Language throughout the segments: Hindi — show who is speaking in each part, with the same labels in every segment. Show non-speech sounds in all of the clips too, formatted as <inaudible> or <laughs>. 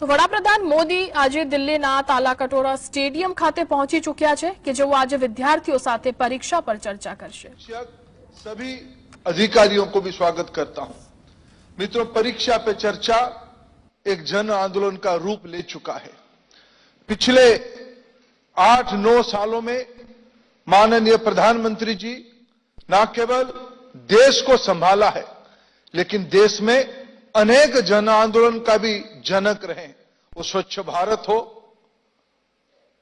Speaker 1: તો વડાપ્રધાન મોદી આજે દિલ્હીના તાલાકટોરા સ્ટેડિયમ ખાતે પહોંચી ચૂક્યા છે કે જેઓ આજે વિદ્યાર્થીઓ સાથે પરીક્ષા પર ચર્ચા કરશે
Speaker 2: शिक्षक सभी अधिकारियों को भी स्वागत करता हूं मित्रों परीक्षा पे चर्चा एक जन आंदोलन का रूप ले चुका है पिछले आठ नौ सालों में माननीय प्रधानमंत्री जी न केवल देश को संभाला है लेकिन देश में अनेक जन आंदोलन का भी जनक रहे। वो स्वच्छ भारत हो,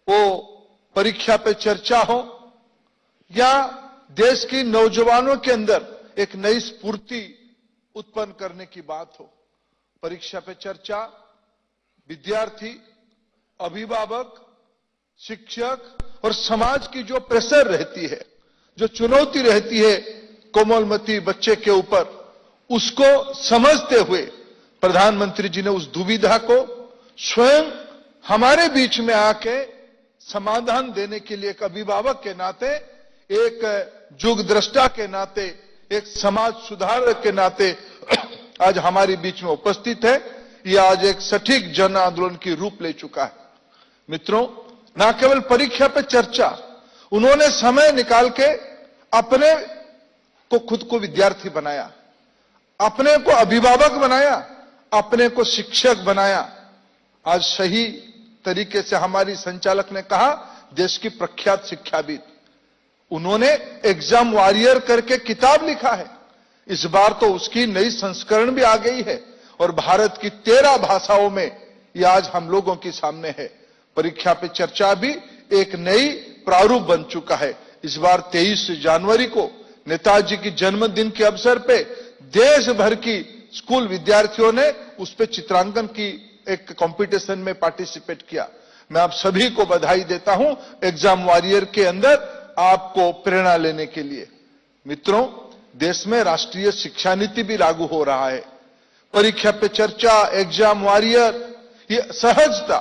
Speaker 2: वो परीक्षा पे चर्चा हो, या देश की नौजवानों के अंदर एक नई स्फूर्ति उत्पन्न करने की बात हो। परीक्षा पे चर्चा, विद्यार्थी, अभिभावक, शिक्षक और समाज की जो प्रेशर रहती है, जो चुनौती रहती है कोमलमती बच्चे के ऊपर उसको समझते हुए प्रधानमंत्री जी ने उस दुविधा को स्वयं हमारे बीच में आके समाधान देने के लिए एक अभिभावक के नाते, एक जुग दृष्टा के नाते, एक समाज सुधारक के नाते <clears throat> आज हमारे बीच में उपस्थित है। यह आज एक सटीक जन आंदोलन की रूप ले चुका है। मित्रों, न केवल परीक्षा पे चर्चा, उन्होंने समय निकाल के अपने को खुद को विद्यार्थी बनाया। अपने को अभिभावक बनाया, अपने को शिक्षक बनाया। आज सही तरीके से हमारी संचालक ने कहा, देश की प्रख्यात शिक्षाविद। उन्होंने एग्ज़ाम वॉरियर करके किताब लिखा है। इस बार तो उसकी नई संस्करण भी आ गई है और भारत की तेरह भाषाओं में यह आज हम लोगों के सामने है। परीक्षा पे चर्चा भी एक नई प्रारूप बन चुका है। इस बार 23 जनवरी को नेताजी की जन्मदिन के अवसर पे देश भर की स्कूल विद्यार्थियों ने उस पर चित्रांकन की, एक कंपटीशन में पार्टिसिपेट किया। मैं आप सभी को बधाई देता हूँ एग्ज़ाम वॉरियर के अंदर आपको प्रेरणा लेने के लिए। मित्रों, देश में राष्ट्रीय शिक्षा नीति भी लागू हो रहा है। परीक्षा पे चर्चा एग्ज़ाम वॉरियर ये सहजता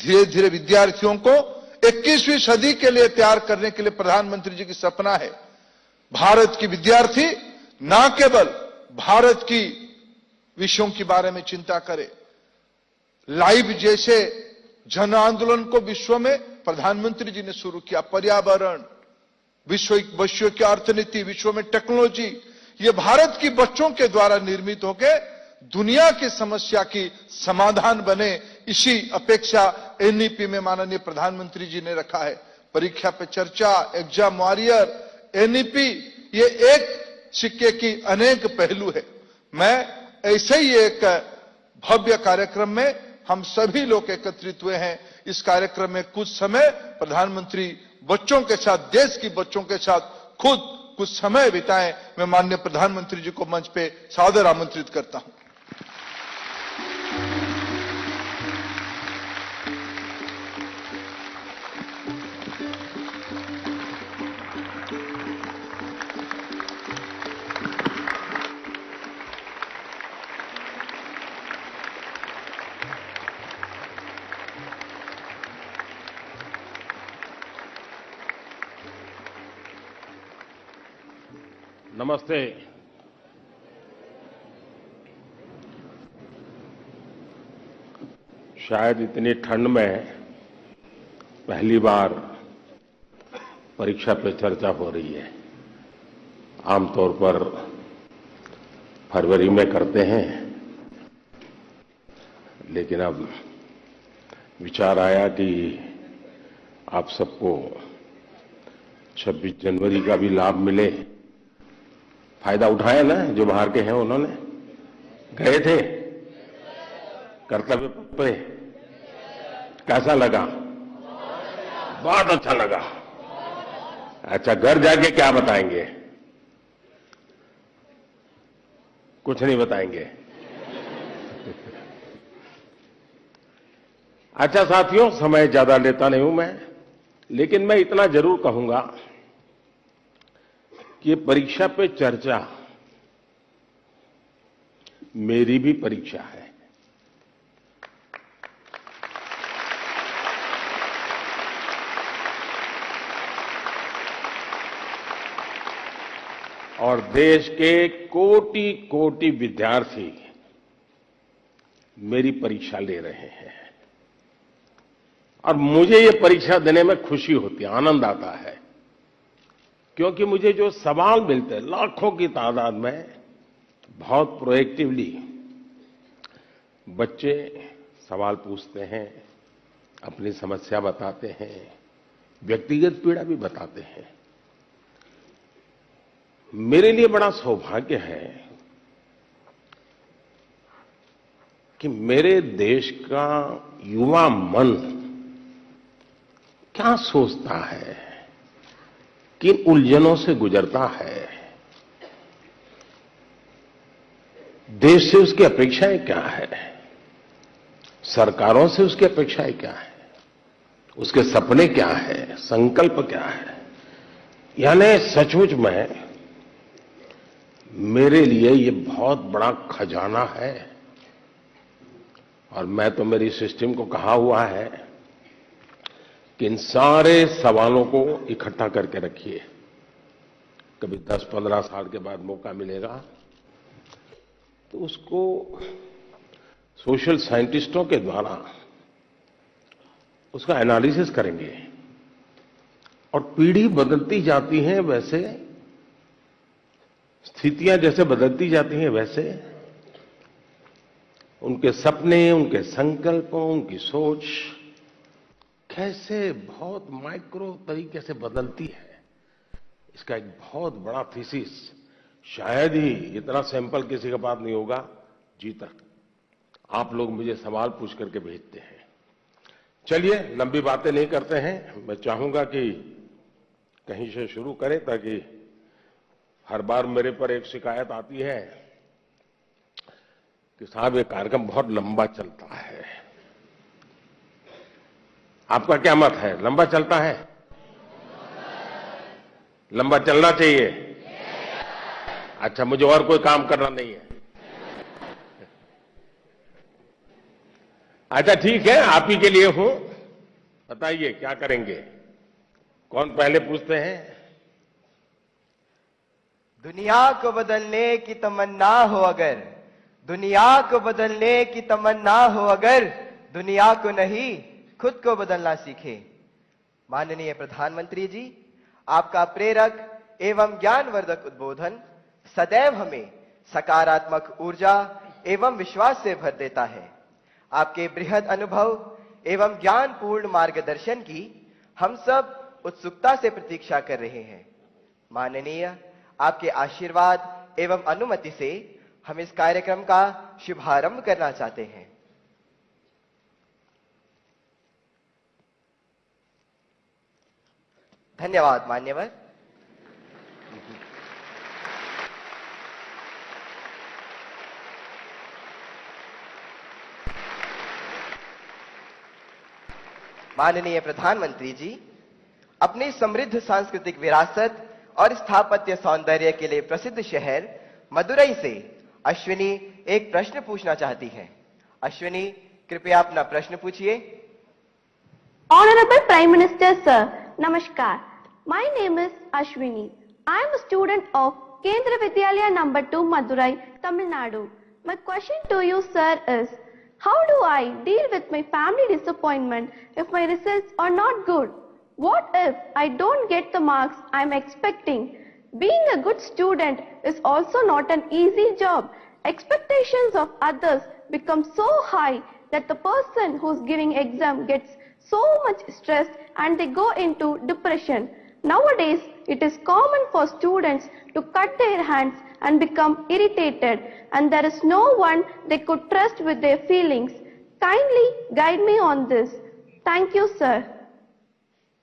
Speaker 2: धीरे धीरे विद्यार्थियों को 21वीं सदी के लिए तैयार करने के लिए प्रधानमंत्री जी की सपना है। भारत की विद्यार्थी ना केवल भारत की विषयों के बारे में चिंता करे। लाइव जैसे जन आंदोलन को विश्व में प्रधानमंत्री जी ने शुरू किया। पर्यावरण, विश्व विश्व की अर्थनीति, विश्व में टेक्नोलॉजी, ये भारत की बच्चों के द्वारा निर्मित होके दुनिया की समस्या की समाधान बने, इसी अपेक्षा एनईपी में माननीय प्रधानमंत्री जी ने रखा है। परीक्षा पे चर्चा, एग्ज़ाम वॉरियर, एनईपी, ये एक सिक्के की अनेक पहलू है। मैं ऐसे ही एक भव्य कार्यक्रम में हम सभी लोग एकत्रित हुए हैं। इस कार्यक्रम में कुछ समय प्रधानमंत्री बच्चों के साथ, देश की बच्चों के साथ खुद कुछ समय बिताएँ। मैं माननीय प्रधानमंत्री जी को मंच पे सादर आमंत्रित करता हूँ।
Speaker 3: नमस्ते। शायद इतनी ठंड में पहली बार परीक्षा पे चर्चा हो रही है। आमतौर पर फरवरी में करते हैं, लेकिन अब विचार आया कि आप सबको 26 जनवरी का भी लाभ मिले। फ़ायदा उठाया ना, जो बाहर के हैं उन्होंने। गए थे। कर्तव्य पे। कैसा लगा? बहुत अच्छा लगा। अच्छा घर जाके क्या बताएँगे? कुछ नहीं बताएँगे। अच्छा साथियों, समय ज़्यादा लेता नहीं हूँ मैं, लेकिन मैं इतना ज़रूर कहूँगा। कि परीक्षा पे चर्चा, मेरी भी परीक्षा है। और देश के कोटि कोटि विद्यार्थी मेरी परीक्षा ले रहे हैं। और मुझे ये परीक्षा देने में खुशी होती है, आनंद आता है। क्योंकि मुझे जो सवाल मिलते हैं, लाखों की तादाद में, बहुत प्रोएक्टिवली बच्चे सवाल पूछते हैं, अपनी समस्या बताते हैं, व्यक्तिगत पीड़ा भी बताते हैं। मेरे लिए बड़ा सौभाग्य है कि मेरे देश का युवा मन क्या सोचता है? किन उलझनों से गुजरता है? देश से उसकी अपेक्षाएँ क्या है? सरकारों से उसकी अपेक्षाएँ क्या है? उसके सपने क्या है? संकल्प क्या है? यानी सचमुच में मेरे लिए ये बहुत बड़ा खजाना है। और मैं तो मेरी सिस्टम को कहा हुआ है कि इन सारे सवालों को इकट्ठा करके रखिए। कभी 10-15 साल के बाद मौका मिलेगा तो उसको सोशल साइंटिस्टों के द्वारा उसका एनालिसिस करेंगे। और पीढ़ी बदलती जाती है वैसे, स्थितियाँ जैसे बदलती जाती हैं वैसे, उनके सपने, उनके संकल्पों, उनकी सोच कैसे बहुत माइक्रो तरीके से बदलती है। इसका एक बहुत बड़ा थीसिस शायद ही इतना सैंपल किसी के पास नहीं होगा। जी तक। आप लोग मुझे सवाल पूछ करके भेजते हैं। चलिए, लंबी बातें नहीं करते हैं। मैं चाहूँगा कि कहीं से शुरू करें ताकि हर बार मेरे पर एक शिकायत आती है कि साहब, ये कार्यक्रम बहुत लंबा चलता है। आपका क्या मत है? लंबा चलता है? लंबा चलना चाहिए। अच्छा मुझे और कोई काम करना नहीं है। अच्छा ठीक है, आप ही के लिए हूँ। बताइए, क्या करेंगे? कौन पहले पूछते हैं?
Speaker 4: दुनिया को बदलने की तमन्ना हो अगर, दुनिया को बदलने की तमन्ना हो अगर, दुनिया को नहीं खुद को बदलना सीखे। माननीय प्रधानमंत्री जी, आपका प्रेरक एवं ज्ञानवर्धक उद्बोधन सदैव हमें सकारात्मक ऊर्जा एवं विश्वास से भर देता है। आपके बृहद अनुभव एवं ज्ञानपूर्ण मार्गदर्शन की हम सब उत्सुकता से प्रतीक्षा कर रहे हैं। माननीय आपके आशीर्वाद एवं अनुमति से हम इस कार्यक्रम का शुभारंभ करना चाहते हैं। धन्यवाद, मान्यवर। माननीय प्रधानमंत्री जी, अपनी समृद्ध सांस्कृतिक विरासत और स्थापत्य सौंदर्य के लिए प्रसिद्ध शहर मदुरई से अश्विनी एक प्रश्न पूछना चाहती हैं। अश्विनी, कृपया अपना प्रश्न पूछिए।
Speaker 5: Honourable prime minister sir Namaskar. My name is Ashwini. I am a student of Kendra Vidyalaya number 2 Madurai, Tamil Nadu. My question to you sir is, how do I deal with my family disappointment if my results are not good? What if I don't get the marks I am expecting? Being a good student is also not an easy job. Expectations of others become so high that the person who's giving exam gets so much stressed and they go into depression. Nowadays, it is common for students to cut their hands and become irritated and there is no one they could trust with their feelings. Kindly guide me on this. Thank you, sir.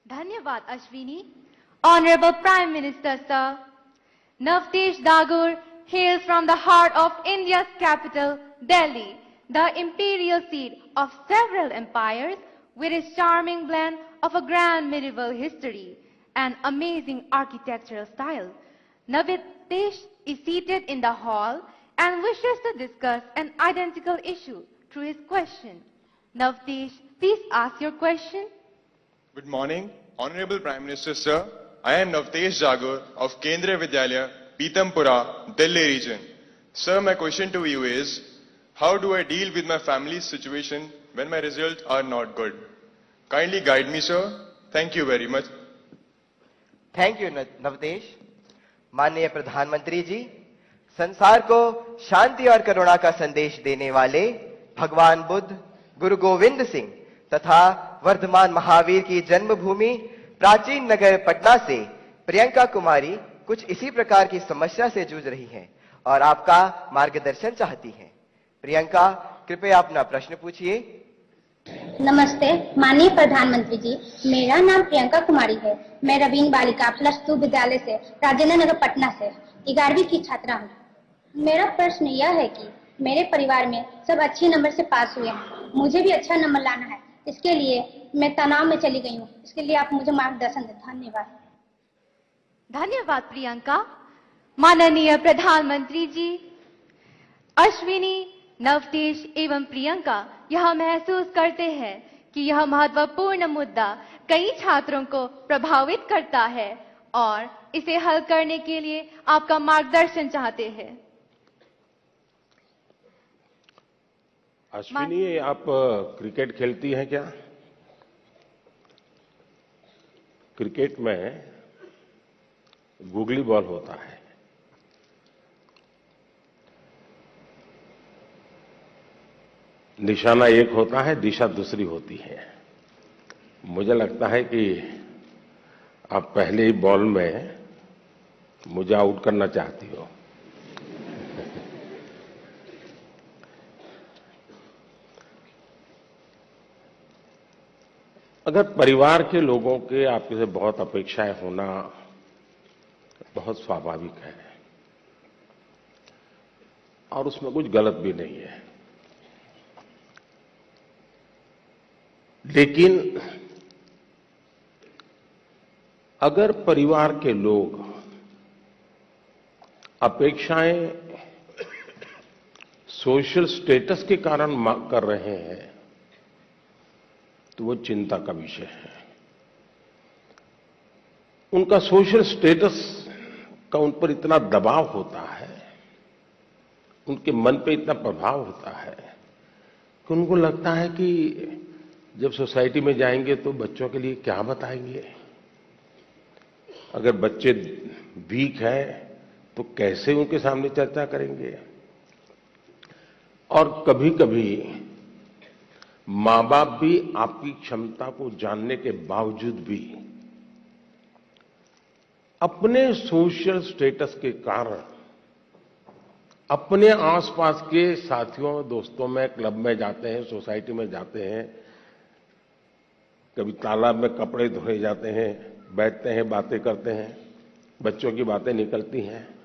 Speaker 6: Dhanyavad, Ashwini. Honorable Prime Minister, sir. Navtesh Dagur hails from the heart of India's capital, Delhi, the imperial seat of several empires with its charming blend of a grand medieval history and amazing architectural style. Navtesh is seated in the hall and wishes to discuss an identical issue through his question. Navtesh, please ask your question.
Speaker 7: Good morning, Honorable Prime Minister Sir. I am Navtesh Jagur of Kendriya Vidyalaya, Pitampura, Delhi region. Sir, my question to you is, How do I deal with my family's situation when my results are not good? Kindly guide me, sir. Thank you very much.
Speaker 4: Thank you Navdesh माननीय प्रधानमंत्री जी, संसार को शांति और करुणा का संदेश देने वाले भगवान बुद्ध, गुरु गोविंद सिंह तथा वर्धमान महावीर की जन्मभूमि प्राचीन नगर पटना से प्रियंका कुमारी कुछ इसी प्रकार की समस्या से जूझ रही हैं और आपका मार्गदर्शन चाहती हैं। प्रियंका, कृपया अपना प्रश्न पूछिए।
Speaker 8: नमस्ते, माननीय प्रधानमंत्री जी। मेरा नाम प्रियंका कुमारी है। मैं रवीन बालिका, प्लस टू विद्यालय से, राजेंद्र नगर, पटना से, ग्यारहवीं की छात्रा हूँ। मेरा प्रश्न यह है कि मेरे परिवार में सब अच्छे नंबर से पास हुए हैं। मुझे भी अच्छा नंबर लाना है। इसके लिए मैं तनाव में चली गई हूँ। इसके लिए आप मुझे मार्गदर्शन दें। धन्यवाद।
Speaker 6: धन्यवाद, प्रियंका। माननीय प्रधानमंत्री जी, अश्विनी नवतेश एवं प्रियंका यह महसूस करते हैं कि यह महत्वपूर्ण मुद्दा कई छात्रों को प्रभावित करता है और इसे हल करने के लिए आपका मार्गदर्शन चाहते हैं।
Speaker 3: अश्विनी आप क्रिकेट खेलती हैं क्या? क्रिकेट में गुगली बॉल होता है। निशाना एक होता है, दिशा दूसरी होती है। मुझे लगता है कि आप पहले ही बॉल में मुझे आउट करना चाहती हो। अगर परिवार के लोगों के आपके से बहुत अपेक्षाएँ होना बहुत स्वाभाविक है, और उसमें कुछ गलत भी नहीं है। लेकिन अगर परिवार के लोग अपेक्षाएँ सोशल स्टेटस के कारण कर रहे हैं तो वो चिंता का विषय है। उनका सोशल स्टेटस का उन पर इतना दबाव होता है, उनके मन पे इतना प्रभाव होता है, कि उनको लगता है कि जब सोसाइटी में जाएँगे तो बच्चों के लिए क्या बताएँगे? अगर बच्चे वीक हैं तो कैसे उनके सामने चर्चा करेंगे? और कभी कभी माँ बाप भी आपकी क्षमता को जानने के बावजूद भी अपने सोशल स्टेटस के कारण, अपने आसपास के साथियों, दोस्तों में, क्लब में जाते हैं, सोसाइटी में जाते हैं कभी तालाब में कपड़े धोए जाते हैं, बैठते हैं, बातें करते हैं, बच्चों की बातें निकलती हैं।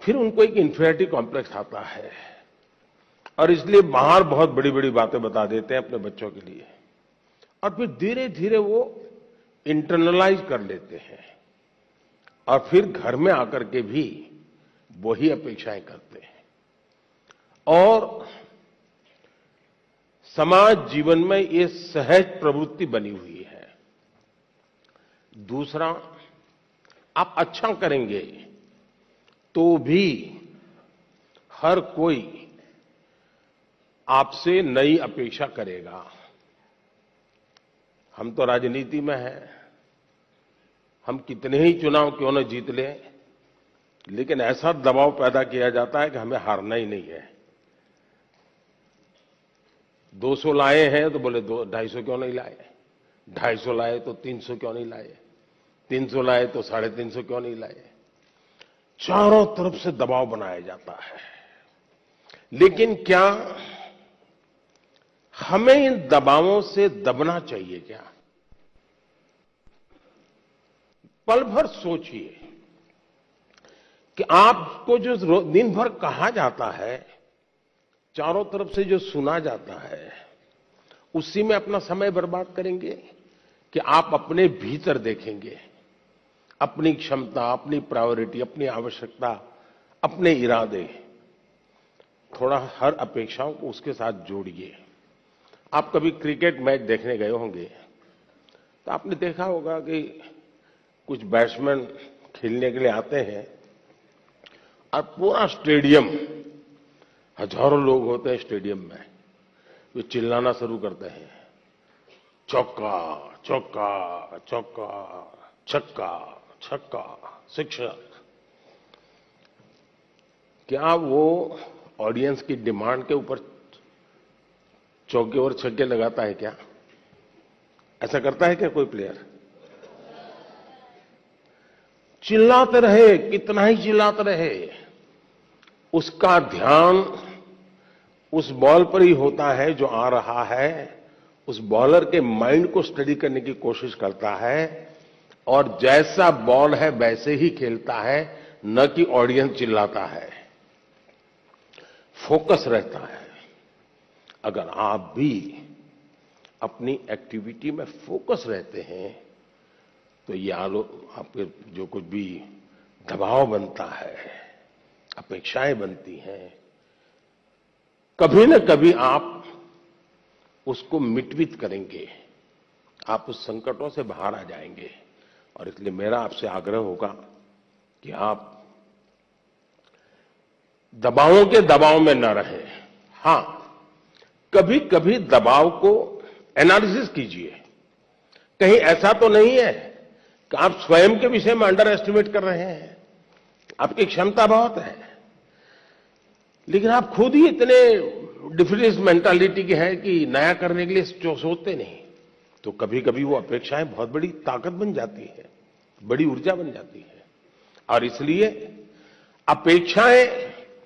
Speaker 3: फिर उनको एक इंफेरिटी कॉम्प्लेक्स आता है। और इसलिए बाहर बहुत बड़ी बड़ी बातें बता देते हैं अपने बच्चों के लिए। और फिर धीरे धीरे वो इंटरनलाइज कर लेते हैं। और फिर घर में आकर के भी वही अपेक्षाएँ करते हैं। और समाज जीवन में ये सहज प्रवृत्ति बनी हुई है। दूसरा, आप अच्छा करेंगे तो भी हर कोई आपसे नई अपेक्षा करेगा। हम तो राजनीति में हैं, हम कितने ही चुनाव क्यों न जीत लें, लेकिन ऐसा दबाव पैदा किया जाता है कि हमें हारना ही नहीं है। 200 लाए हैं तो बोले दो, ढाई सौ क्यों नहीं लाए? ढाई सौ लाए तो 300 क्यों नहीं लाए? 300 लाए तो साढ़े तीन सौ क्यों नहीं लाए? चारों तरफ़ से दबाव बनाया जाता है। लेकिन क्या हमें इन दबावों से दबना चाहिए क्या? पल भर सोचिए कि आपको जो दिन भर कहा जाता है चारों तरफ़ से जो सुना जाता है, उसी में अपना समय बर्बाद करेंगे कि आप अपने भीतर देखेंगे। अपनी क्षमता, अपनी प्रायोरिटी, अपनी आवश्यकता, अपने इरादे, थोड़ा हर अपेक्षाओं को उसके साथ जोड़िए। आप कभी क्रिकेट मैच देखने गए होंगे तो आपने देखा होगा कि कुछ बैट्समैन खेलने के लिए आते हैं और पूरा स्टेडियम हज़ारों लोग होते हैं स्टेडियम में, वे चिल्लाना शुरू करते हैं। चौका चौका चौका, छक्का छक्का, शिक्षक। क्या वो ऑडियंस की डिमांड के ऊपर चौके और छक्के लगाता है क्या? ऐसा करता है क्या कोई प्लेयर चिल्लाते रहे, कितना ही चिल्लाते रहे। उसका ध्यान उस बॉल पर ही होता है जो आ रहा है। उस बॉलर के माइंड को स्टडी करने की कोशिश करता है और जैसा बॉल है वैसे ही खेलता है, न कि ऑडियंस चिल्लाता है। फोकस रहता है। अगर आप भी अपनी एक्टिविटी में फोकस रहते हैं तो ये आलो आपके जो कुछ भी दबाव बनता है अपेक्षाएँ बनती हैं। कभी न कभी आप उसको मिटवित करेंगे। आप उस संकटों से बाहर आ जाएँगे। और इसलिए मेरा आपसे आग्रह होगा कि आप दबावों के दबाव में न रहें। हाँ कभी कभी दबाव को एनालिसिस कीजिए। कहीं ऐसा तो नहीं है कि आप स्वयं के विषय में अंडर एस्टिमेट कर रहे हैं। आपकी क्षमता बहुत है। लेकिन आप खुद ही इतने डिफरेंस मेंटालिटी के हैं कि नया करने के लिए सोचते नहीं। तो कभी कभी वो अपेक्षाएँ बहुत बड़ी ताकत बन जाती है, बड़ी ऊर्जा बन जाती है। और इसलिए अपेक्षाएँ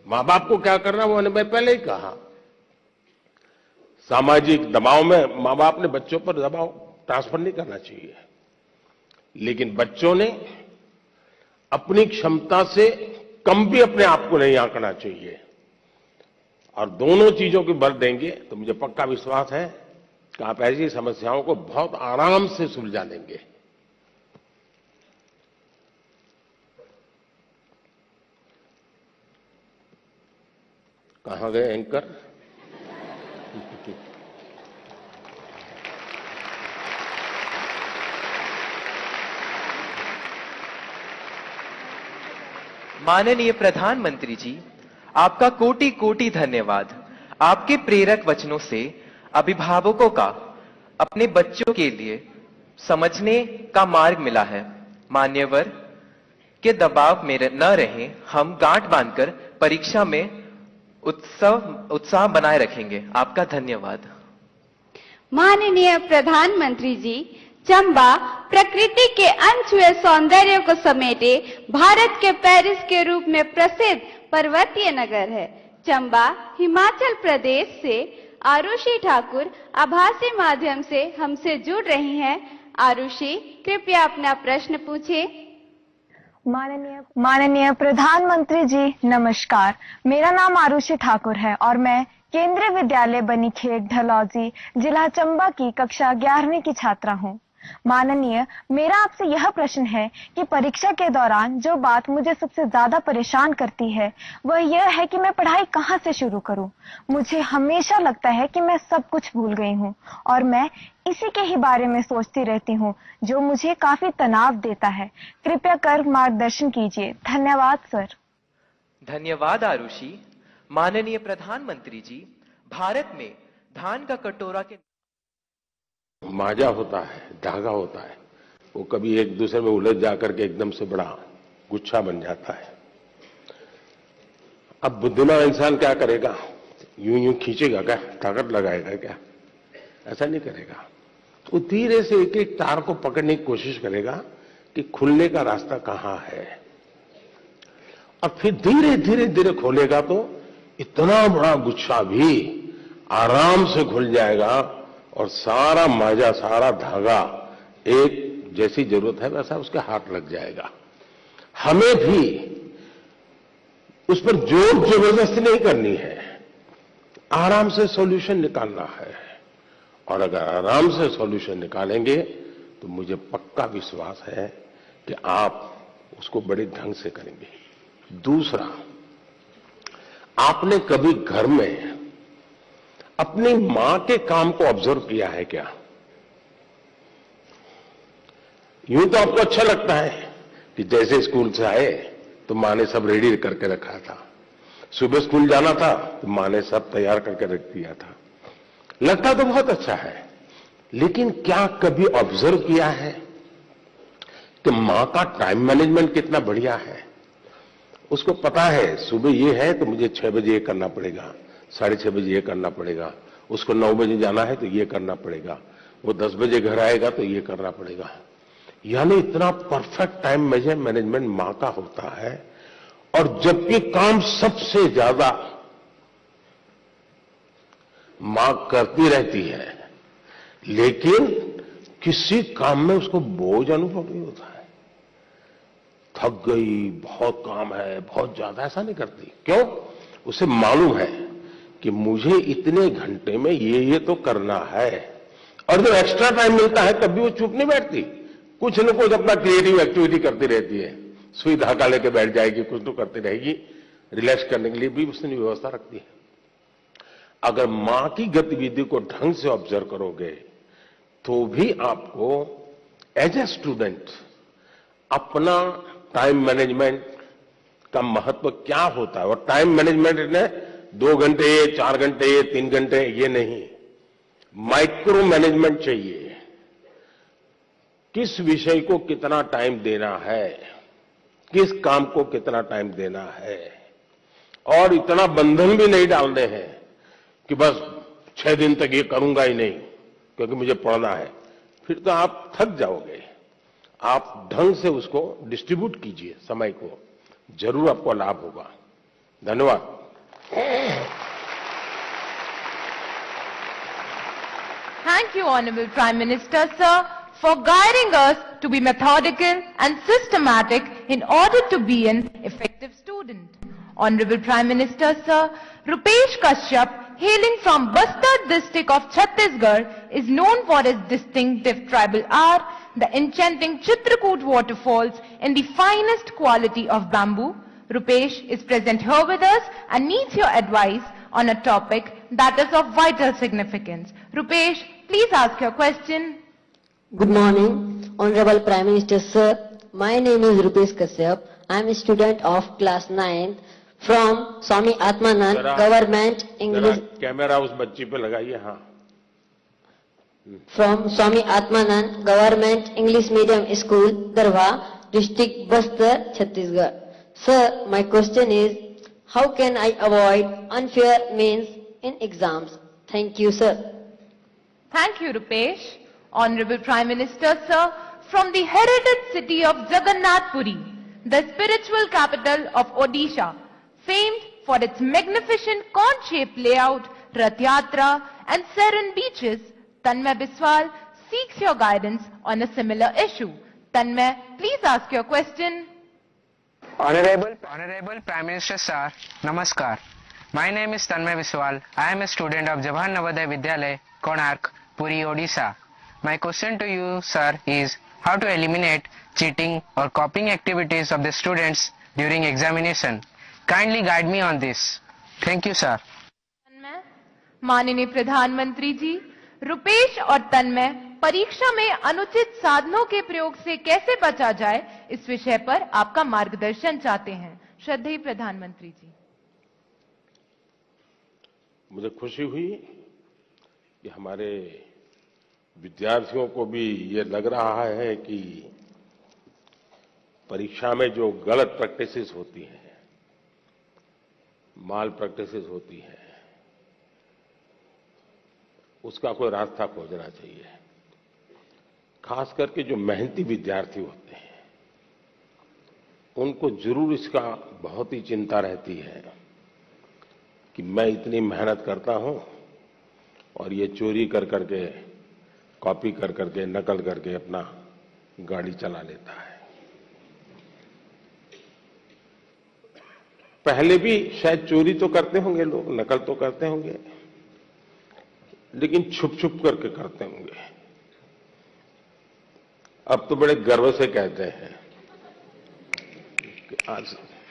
Speaker 3: माँ बाप को क्या करना, वो मैं पहले ही कहा। सामाजिक दबाव में माँ बाप ने बच्चों पर दबाव ट्रांसफ़र नहीं करना चाहिए। लेकिन बच्चों ने अपनी क्षमता से कम भी अपने आप को नहीं आंकना चाहिए। और दोनों चीज़ों की बल देंगे तो मुझे पक्का विश्वास है कि आप ऐसी समस्याओं को बहुत आराम से सुलझा लेंगे कहाँ गए एंकर?
Speaker 4: माननीय प्रधानमंत्री जी आपका कोटि कोटि धन्यवाद। आपके प्रेरक वचनों से, अभिभावकों का, अपने बच्चों के लिए समझने का मार्ग मिला है। मान्यवर, के दबाव में न रहे, हम गांठ बांधकर परीक्षा में उत्सव, उत्साह बनाए रखेंगे। आपका धन्यवाद।
Speaker 9: माननीय प्रधानमंत्री जी, चंबा प्रकृति के अनछुए सौंदर्य को समेटे, भारत के पेरिस के रूप में प्रसिद्ध पर्वतीय नगर है। चंबा, हिमाचल प्रदेश से आरुषि ठाकुर आभासी माध्यम से हमसे जुड़ रही हैं। आरुषि, कृपया अपना प्रश्न पूछे।
Speaker 10: माननीय माननीय प्रधानमंत्री जी, नमस्कार। मेरा नाम आरुषि ठाकुर है और मैं केंद्रीय विद्यालय बनीखेत ढलौजी, जिला चंबा की कक्षा ग्यारहवीं की छात्रा हूँ। माननीय, मेरा आपसे यह प्रश्न है कि परीक्षा के दौरान जो बात मुझे सबसे ज़्यादा परेशान करती है, वह यह है कि मैं पढ़ाई कहाँ से शुरू करूँ। मुझे हमेशा लगता है कि मैं सब कुछ भूल गई हूँ और मैं इसी के ही बारे में सोचती रहती हूँ, जो मुझे काफ़ी तनाव देता है। कृपया कर मार्गदर्शन कीजिए। धन्यवाद, सर।
Speaker 4: धन्यवाद, आरुषि। माननीय प्रधानमंत्री जी, भारत में धान का कटोरा के
Speaker 3: माजा होता है, धागा होता है, वो कभी एक दूसरे में उलझ जाकर के एकदम से बड़ा गुच्छा बन जाता है। अब बुद्धिमान इंसान क्या करेगा? यूँ यूँ खींचेगा क्या? ताकत लगाएगा क्या? ऐसा नहीं करेगा। तो धीरे से एक एक तार को पकड़ने की कोशिश करेगा कि खुलने का रास्ता कहाँ है। और फिर धीरे धीरे धीरे खोलेगा तो इतना बड़ा गुच्छा भी आराम से खुल जाएगा। और सारा माजा, सारा धागा, एक जैसी ज़रूरत है वैसा उसके हाथ लग जाएगा। हमें भी उस पर ज़ोर ज़बरदस्ती नहीं करनी है। आराम से सॉल्यूशन निकालना है। और अगर आराम से सॉल्यूशन निकालेंगे तो मुझे पक्का विश्वास है कि आप उसको बड़े ढंग से करेंगे। दूसरा, आपने कभी घर में अपनी माँ के काम को ऑब्ज़र्व किया है क्या? यूँ तो आपको अच्छा लगता है कि जैसे स्कूल से आए तो माँ ने सब रेडी करके रखा था। सुबह स्कूल जाना था तो माँ ने सब तैयार करके रख दिया था। लगता तो बहुत अच्छा है, लेकिन क्या कभी ऑब्ज़र्व किया है कि माँ का टाइम मैनेजमेंट कितना बढ़िया है? उसको पता है, सुबह ये है तो मुझे छह बजे ये करना पड़ेगा। साढ़े छह बजे ये करना पड़ेगा। उसको नौ बजे जाना है तो ये करना पड़ेगा। वो दस बजे घर आएगा तो ये करना पड़ेगा। यानी इतना परफेक्ट टाइम मैनेजमेंट माँ का होता है। और जबकि काम सबसे ज़्यादा माँ करती रहती है, लेकिन किसी काम में उसको बोझ अनुभव नहीं होता है। थक गई, बहुत काम है, बहुत ज़्यादा, ऐसा नहीं करती। क्यों? उसे मालूम है। कि मुझे इतने घंटे में ये ये तो करना है। और जब एक्स्ट्रा टाइम मिलता है, तब भी वो चुप नहीं बैठती। कुछ न कुछ अपना क्रिएटिव एक्टिविटी करती रहती है। सुई धागा लेके बैठ जाएगी, कुछ तो करती रहेगी। रिलैक्स करने के लिए भी उसने व्यवस्था रखती है। अगर माँ की गतिविधि को ढंग से ऑब्ज़र्व करोगे तो भी आपको एज ए स्टूडेंट अपना टाइम मैनेजमेंट का महत्व क्या होता है? और टाइम मैनेजमेंट ने दो घंटे, चार घंटे, तीन घंटे, ये नहीं। माइक्रो मैनेजमेंट चाहिए। किस विषय को कितना टाइम देना है? किस काम को कितना टाइम देना है? और इतना बंधन भी नहीं डालने हैं कि बस छह दिन तक ये करूँगा ही नहीं, क्योंकि मुझे पढ़ना है। फिर तो आप थक जाओगे। आप ढंग से उसको डिस्ट्रीब्यूट कीजिए, समय को। ज़रूर आपको लाभ होगा। धन्यवाद।
Speaker 11: Thank you, Honorable Prime Minister, sir, for guiding us to be methodical and systematic in order to be an effective student. Honorable Prime Minister, sir, Rupesh Kashyap, hailing from Bastar district of Chhattisgarh, is known for his distinctive tribal art, the enchanting Chitrakoot waterfalls, and the finest quality of bamboo. Rupesh is present here with us and needs your advice on a topic that is of vital significance. Rupesh, please ask your question.
Speaker 12: Good morning, Honorable Prime Minister Sir. My name is Rupesh Kashyap. I am a student of class 9th from Swami Atmanand
Speaker 3: जरा-
Speaker 12: Government
Speaker 3: जरा
Speaker 12: English
Speaker 3: कैमरा उस बच्ची पे लगाइए हाँ
Speaker 12: from Swami Atmanand Government English Medium School, Darwa, District Bastar, Chhattisgarh. Sir, my question is, how can I avoid unfair means in exams? Thank you, sir.
Speaker 11: Thank you, Rupesh. Honorable Prime Minister, sir, from the heritage city of Jagannath Puri, the spiritual capital of Odisha, famed for its magnificent cone-shaped layout, Rath Yatra, and serene beaches, Tanmay Biswal seeks your guidance on a similar issue. Tanmay, please ask your question.
Speaker 13: Honorable, Honorable Prime Minister Sir, Namaskar. My name is Tanmay Biswal. I am a student of Jawahar Navodaya Vidyalay, Konark, Puri, Odisha. My question to you, sir, is how to eliminate cheating or copying activities of the students during examination. Kindly guide me on this. Thank you, sir.
Speaker 11: तन्मय माननीय प्रधानमंत्री जी रुपेश और तन्मय परीक्षा में अनुचित साधनों के प्रयोग से कैसे बचा जाए, इस विषय पर आपका मार्गदर्शन चाहते हैं। श्रद्धेय प्रधानमंत्री जी।
Speaker 3: मुझे खुशी हुई कि हमारे विद्यार्थियों को भी ये लग रहा है कि परीक्षा में जो गलत प्रैक्टिसेस होती हैं, माल प्रैक्टिसेस होती हैं, उसका कोई रास्ता खोजना चाहिए। खास करके जो मेहनती विद्यार्थी होते हैं, उनको ज़रूर इसका बहुत ही चिंता रहती है कि मैं इतनी मेहनत करता हूँ और ये चोरी कर करके, कॉपी कर करके, नकल करके अपना गाड़ी चला लेता है। पहले भी शायद चोरी तो करते होंगे लोग, नकल तो करते होंगे, लेकिन छुप छुप करके करते होंगे। अब तो बड़े गर्व से कहते हैं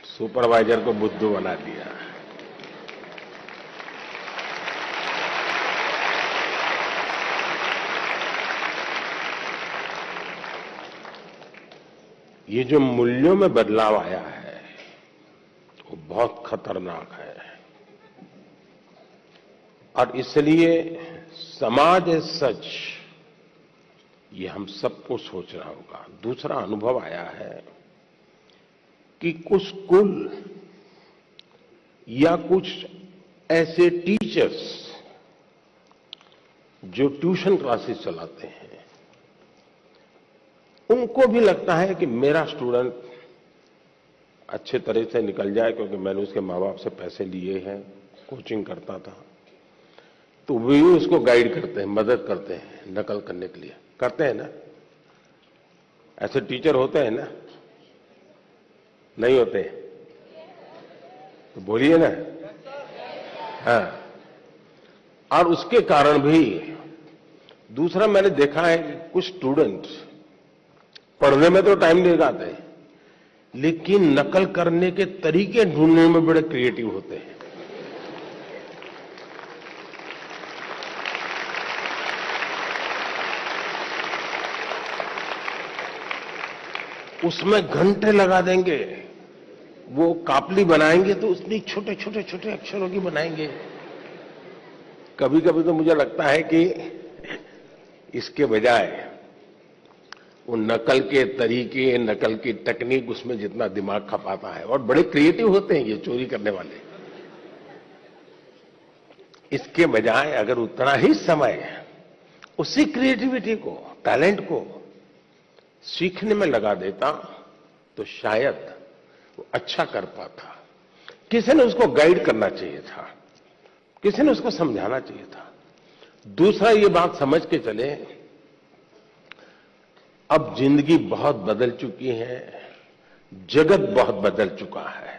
Speaker 3: सुपरवाइजर को बुद्धू बना दिया। ये जो मूल्यों में बदलाव आया है, वो बहुत खतरनाक है। और इसलिए समाज ए सच ये हम सबको सोचना होगा। दूसरा अनुभव आया है कि कुछ स्कूल या कुछ ऐसे टीचर्स जो ट्यूशन क्लासेस चलाते हैं, उनको भी लगता है कि मेरा स्टूडेंट अच्छे तरह से निकल जाए क्योंकि मैंने उसके माँ बाप से पैसे लिए हैं, कोचिंग करता था। तो वे उसको गाइड करते हैं, मदद करते हैं नकल करने के लिए। करते हैं ना? ऐसे टीचर होते हैं ना? नहीं होते। तो बोलिए ना। हाँ। और उसके कारण भी दूसरा मैंने देखा है कि कुछ स्टूडेंट पढ़ने में तो टाइम लगाते, लेकिन नकल करने के तरीके ढूँढने में बड़े क्रिएटिव होते हैं। उसमें घंटे लगा देंगे। वो कापली बनाएँगे तो उसमें छोटे छोटे छोटे अक्षरों की बनाएँगे। कभी कभी तो मुझे लगता है कि इसके बजाय वो नकल के तरीके, नकल की टेक्निक उसमें जितना दिमाग खपाता है। और बड़े क्रिएटिव होते हैं ये चोरी करने वाले। इसके बजाय अगर उतना ही समय उसी क्रिएटिविटी को, टैलेंट को सीखने में लगा देता तो शायद वो अच्छा कर पाता। किसी ने उसको गाइड करना चाहिए था। किसी ने उसको समझाना चाहिए था। दूसरा ये बात समझ के चले, अब ज़िंदगी बहुत बदल चुकी है, जगत बहुत बदल चुका है।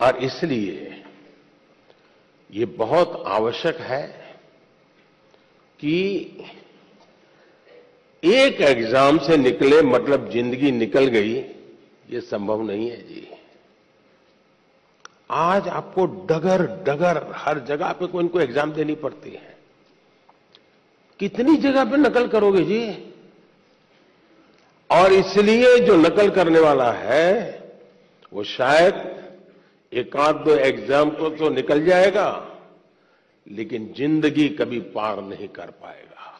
Speaker 3: और इसलिए ये बहुत आवश्यक है कि एक एग्ज़ाम से निकले मतलब ज़िंदगी निकल गई, ये संभव नहीं है जी। आज आपको डगर डगर हर जगह पे कोई इनको एग्ज़ाम देनी पड़ती है। कितनी जगह पे नकल करोगे जी? और इसलिए जो नकल करने वाला है, वो शायद एक आध दो एग्ज़ाम को तो निकल जाएगा, लेकिन ज़िंदगी कभी पार नहीं कर पाएगा।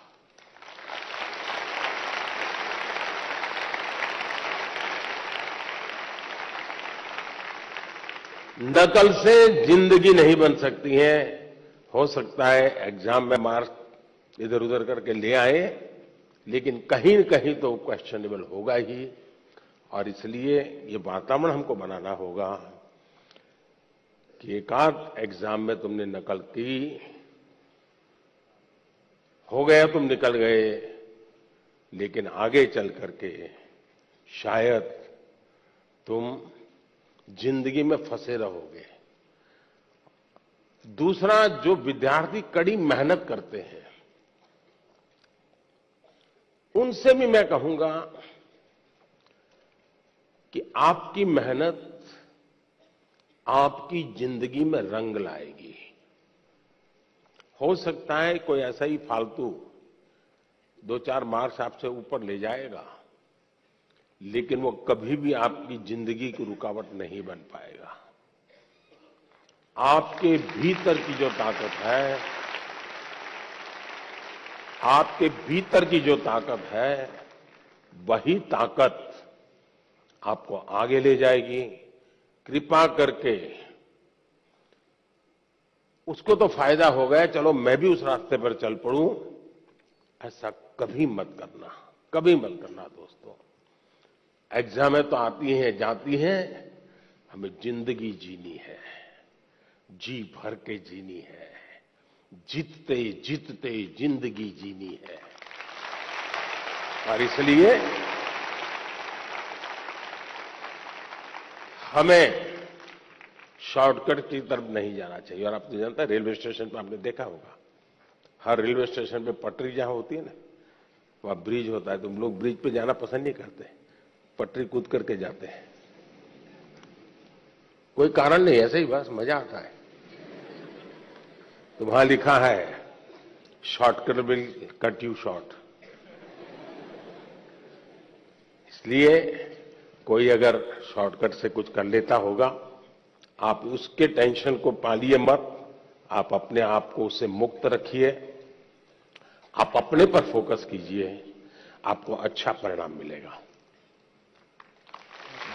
Speaker 3: नकल से ज़िंदगी नहीं बन सकती है। हो सकता है एग्ज़ाम में मार्क्स इधर उधर करके ले आए, लेकिन कहीं न कहीं तो क्वेश्चनेबल होगा ही। और इसलिए ये वातावरण हमको बनाना होगा कि एक आध एग्ज़ाम में तुमने नकल की, हो गया तुम निकल गए, लेकिन आगे चल करके शायद तुम ज़िंदगी में फंसे रहोगे। दूसरा, जो विद्यार्थी कड़ी मेहनत करते हैं, उनसे भी मैं कहूँगा कि आपकी मेहनत आपकी ज़िंदगी में रंग लाएगी। हो सकता है कोई ऐसा ही फालतू दो चार मार्क्स आपसे ऊपर ले जाएगा। लेकिन वो कभी भी आपकी ज़िंदगी की रुकावट नहीं बन पाएगा। आपके भीतर की जो ताकत है, आपके भीतर की जो ताकत है, वही ताकत आपको आगे ले जाएगी। कृपा करके उसको तो फ़ायदा हो गया, चलो मैं भी उस रास्ते पर चल पड़ूं। ऐसा कभी मत करना, कभी मत करना दोस्तों। एग्जामें तो आती हैं, जाती हैं। हमें ज़िंदगी जीनी है। जी भर के जीनी है। जीतते जीतते ज़िंदगी जीनी है। और इसलिए हमें शॉर्टकट की तरफ़ नहीं जाना चाहिए। और आप तो जानते हैं, रेलवे स्टेशन पर आपने देखा होगा। हर रेलवे स्टेशन पे पटरी जहाँ होती है ना, वहाँ ब्रिज होता है तुम लोग ब्रिज पे जाना पसंद नहीं करते। पटरी कूद करके जाते हैं। कोई कारण नहीं, ऐसे ही बस मज़ा आता है। तो वहाँ लिखा है shortcut will cut you short इसलिए कोई अगर शॉर्टकट से कुछ कर लेता होगा, आप उसके टेंशन को पालिए मत। आप अपने आप को उससे मुक्त रखिए। आप अपने पर फोकस कीजिए। आपको अच्छा परिणाम मिलेगा।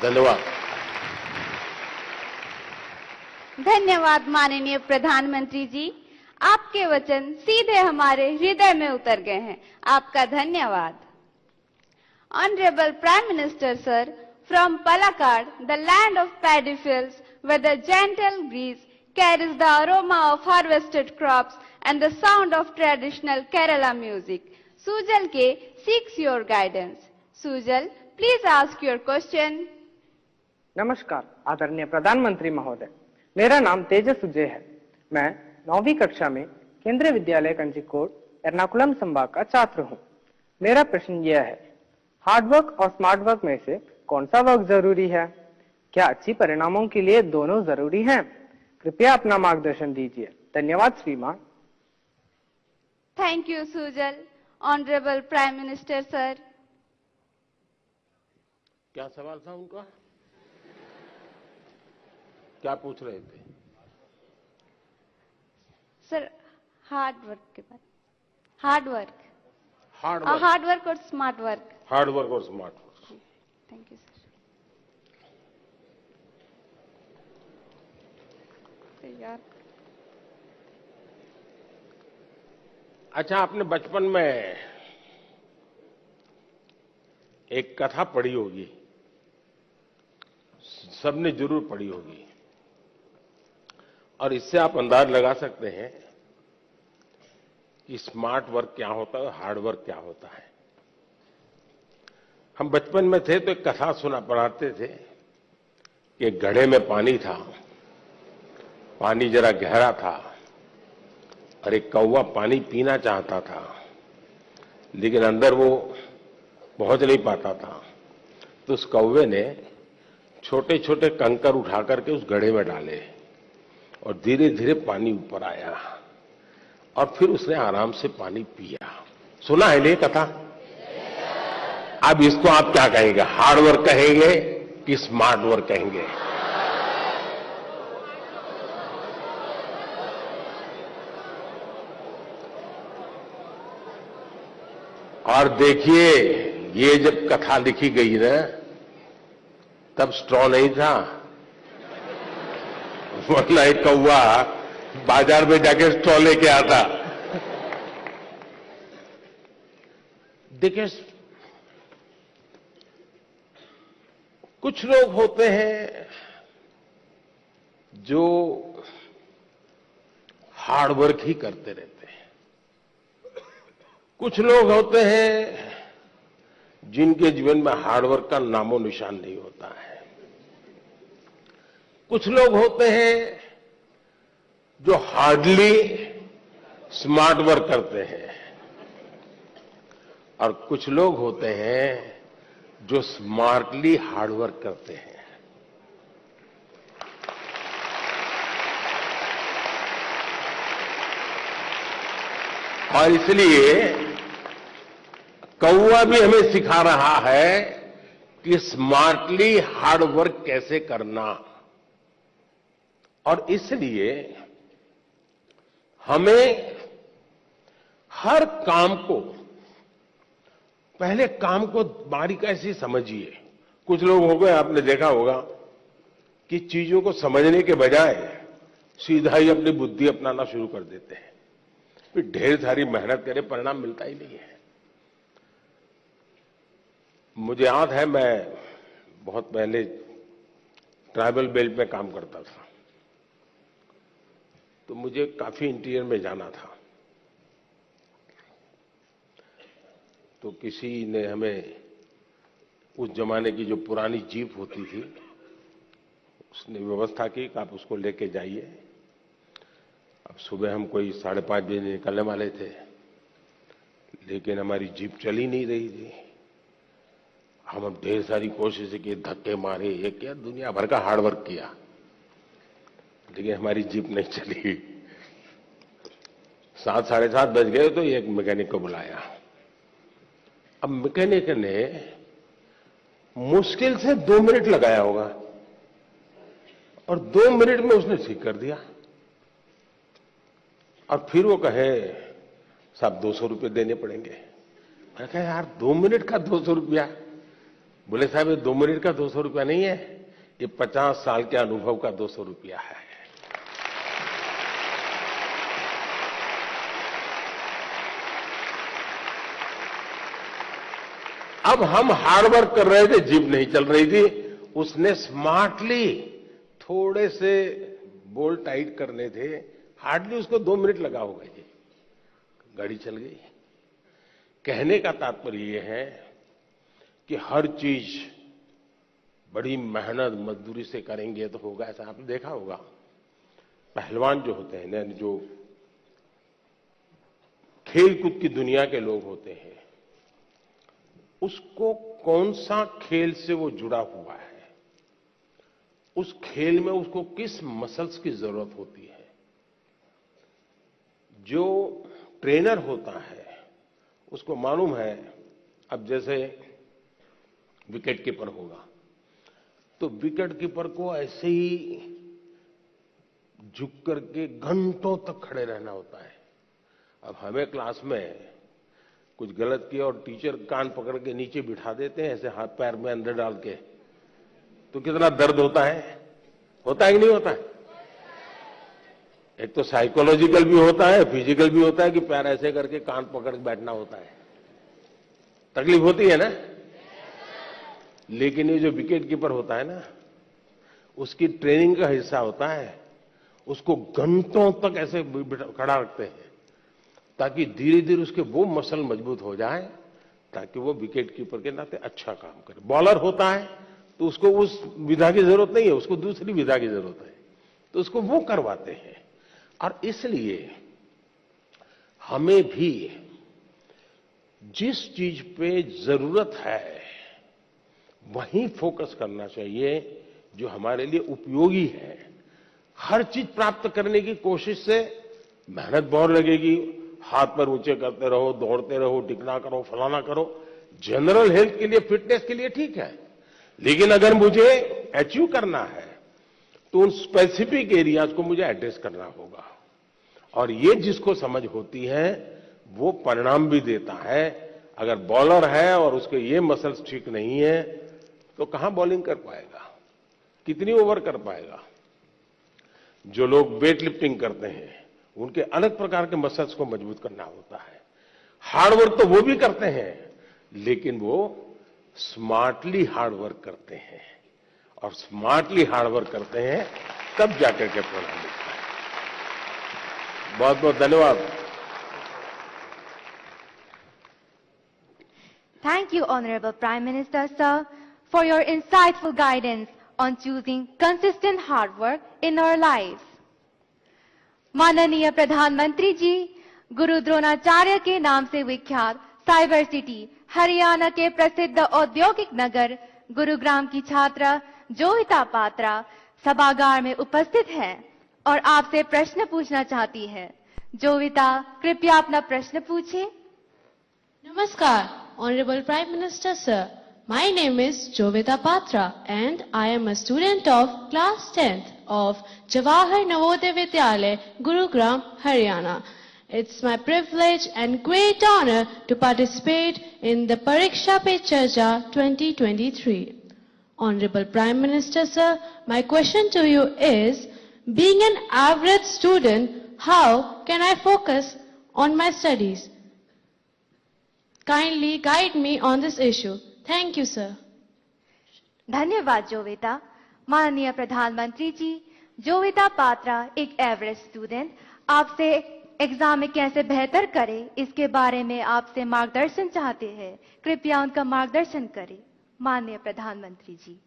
Speaker 3: धन्यवाद।
Speaker 9: धन्यवाद माननीय प्रधानमंत्री जी। आपके वचन सीधे हमारे हृदय में उतर गए हैं। आपका धन्यवाद। Honourable prime minister sir from Palakkad the land of paddy fields with gentle breeze carries the aroma of harvested crop and the sound of traditional Kerala music Sujal के seeks your guidance Sujal please ask your question
Speaker 14: नमस्कार आदरणीय प्रधानमंत्री महोदय। मेरा नाम तेजस उजय है। मैं नौवीं कक्षा में केंद्रीय विद्यालय कंजीकोट एर्नाकुलम संभाग का छात्र हूँ। मेरा प्रश्न यह है हार्ड वर्क और स्मार्ट वर्क में से कौन सा वर्क ज़रूरी है? क्या अच्छी परिणामों के लिए दोनों ज़रूरी हैं? कृपया अपना मार्गदर्शन दीजिए। धन्यवाद श्रीमान।
Speaker 9: Thank you Sujal honourable prime minister sir
Speaker 3: क्या सवाल था उनका? क्या पूछ रहे थे?
Speaker 9: सर हार्ड वर्क के बाद hard work
Speaker 3: hard work
Speaker 9: hard work और स्मार्ट वर्क
Speaker 3: हार्ड वर्क और smart work
Speaker 9: thank you sir यार
Speaker 3: अच्छा आपने बचपन में एक कथा पढ़ी होगी। सबने ज़रूर पढ़ी होगी। और इससे आप अंदाज लगा सकते हैं कि स्मार्ट वर्क क्या होता है हार्ड वर्क क्या होता है। हम बचपन में थे तो एक कथा सुना, पढ़ाते थे कि घड़े में पानी था, पानी जरा गहरा था और एक कौवा पानी पीना चाहता था, लेकिन अंदर वो पहुँच नहीं पाता था। तो उस कौवे ने छोटे छोटे कंकर उठा करके उस घड़े में डाले। और धीरे धीरे पानी ऊपर आया और फिर उसने आराम से पानी पिया। सुना है नहीं कथा? अब इसको आप क्या कहेंगे? हार्ड वर्क कहेंगे कि स्मार्ट वर्क कहेंगे? और देखिए, ये जब कथा लिखी गई ना, तब स्ट्रॉ नहीं था। वरना एक कौआ बाज़ार में जाके स्ट्रॉ लेके आता। देखिए, कुछ लोग होते हैं जो हार्ड वर्क ही करते रहते हैं। कुछ लोग होते हैं जिनके जीवन में हार्ड वर्क का नामो निशान नहीं होता है। कुछ लोग होते हैं जो हार्डली स्मार्ट वर्क करते हैं और कुछ लोग होते हैं जो स्मार्टली हार्ड वर्क करते हैं। और इसलिए कौआ भी हमें सिखा रहा है कि स्मार्टली हार्ड वर्क कैसे करना। और इसलिए हमें हर काम को, पहले काम को बारीक ऐसे समझिए। कुछ लोग हो गए, आपने देखा होगा कि चीज़ों को समझने के बजाय सीधा ही अपनी बुद्धि अपनाना शुरू कर देते हैं। फिर ढेर सारी मेहनत करे, परिणाम मिलता ही नहीं है। मुझे याद है, मैं बहुत पहले ट्राइबल बेल्ट में काम करता था। तो मुझे काफ़ी इंटीरियर में जाना था। तो किसी ने हमें उस जमाने की जो पुरानी जीप होती थी, उसने व्यवस्था की कि आप उसको लेके जाइए। अब सुबह हम कोई साढ़े पाँच बजे निकलने वाले थे, लेकिन हमारी जीप चली नहीं रही थी। हम अब ढेर सारी कोशिशें की धक्के मारे, ये किया दुनिया भर का हार्ड वर्क किया। लेकिन हमारी जीप नहीं चली। सात, साढ़े सात बज गए तो एक मैकेनिक को बुलाया। अब मैकेनिक ने मुश्किल से दो मिनट लगाया होगा और दो मिनट में उसने ठीक कर दिया। और फिर वो कहे, साहब, दो सौ रुपये देने पड़ेंगे। मैं कहा, यार, दो मिनट का दो सौ रुपया? बोले, साहब, ये दो मिनट का दो सौ रुपया नहीं है, ये पचास साल के अनुभव का दो सौ रुपया है। अब हम हार्ड वर्क कर रहे थे जीप नहीं चल रही थी। उसने स्मार्टली थोड़े से बोल टाइट करने थे। हार्डली उसको दो मिनट लगा होगा जी गाड़ी चल गई। कहने का तात्पर्य यह है कि हर चीज़ बड़ी मेहनत, मजदूरी से करेंगे तो होगा, ऐसा आपने देखा होगा। पहलवान जो होते हैं जो खेल कूद की दुनिया के लोग होते हैं उसको कौन सा खेल से वो जुड़ा हुआ है? उस खेल में उसको किस मसल्स की ज़रूरत होती है? जो ट्रेनर होता है, उसको मालूम है, अब जैसे विकेट कीपर होगा। तो विकेट कीपर को ऐसे ही झुक करके घंटों तक खड़े रहना होता है। अब हमें क्लास में कुछ गलत किया और टीचर कान पकड़ के नीचे बिठा देते हैं, ऐसे हाथ पैर में अंदर डाल के। तो कितना दर्द होता है? होता है कि नहीं होता है? एक तो साइकोलॉजिकल भी होता है फ़िज़िकल भी होता है कि पैर ऐसे करके कान पकड़ के बैठना होता है। तकलीफ़ होती है ना? लेकिन ये जो विकेट कीपर होता है ना, उसकी ट्रेनिंग का हिस्सा होता है। उसको घंटों तक ऐसे खड़ा रखते हैं। ताकि धीरे धीरे उसके वो मसल मज़बूत हो जाए, ताकि वो विकेट कीपर के नाते अच्छा काम करे। बॉलर होता है तो उसको उस विधा की ज़रूरत नहीं है, उसको दूसरी विधा की ज़रूरत है। तो उसको वो करवाते हैं। और इसलिए हमें भी जिस चीज़ पे ज़रूरत है, वहीं फोकस करना चाहिए जो हमारे लिए उपयोगी है। हर चीज़ प्राप्त करने की कोशिश से मेहनत बहुत लगेगी हाथ पर ऊँचे करते रहो, दौड़ते रहो, टिकना करो, फलाना करो। जनरल हेल्थ के लिए फिटनेस के लिए ठीक है। लेकिन अगर मुझे अचीव करना है तो उन स्पेसिफिक एरियाज़ को मुझे एड्रेस करना होगा। और ये जिसको समझ होती है, वो परिणाम भी देता है। अगर बॉलर है और उसके ये मसल्स ठीक नहीं है तो कहाँ बॉलिंग कर पाएगा? कितनी ओवर कर पाएगा? जो लोग वेट लिफ्टिंग करते हैं। उनके अलग प्रकार के मसल्स को मज़बूत करना होता है। हार्डवर्क तो वो भी करते हैं लेकिन वो स्मार्टली हार्डवर्क करते हैं। और स्मार्टली हार्डवर्क करते हैं तब जाकर के परिणाम मिलता है। बहुत बहुत धन्यवाद।
Speaker 6: Thank you, Honorable Prime Minister, sir, for your insightful guidance on choosing consistent hard work in lives. माननीय प्रधानमंत्री जी, गुरु द्रोणाचार्य के नाम से विख्यात साइबर सिटी, हरियाणा के प्रसिद्ध औद्योगिक नगर, गुरुग्राम की छात्रा जोहिता पात्रा सभागार में उपस्थित है और आपसे प्रश्न पूछना चाहती है। जोविता कृपया अपना प्रश्न पूछे।
Speaker 15: नमस्कार honourable prime minister sir My name is Jovita Patra and I am a student of class 10th of Jawahar Navodaya Vidyalaya, Gurugram, Haryana. It's my privilege and great honor to participate in the Pariksha Pe Charcha 2023. Honorable Prime Minister sir, my question to you is, being an average student, how can I focus on my studies? Kindly guide me on this issue. Thank you sir
Speaker 6: धन्यवाद जोविता माननीय प्रधानमंत्री जी, जोविता पात्रा, एक एवरेज स्टूडेंट आपसे एग्ज़ाम में कैसे बेहतर करे, इसके बारे में आपसे मार्गदर्शन चाहते हैं। कृपया उनका मार्गदर्शन करें। माननीय प्रधानमंत्री जी।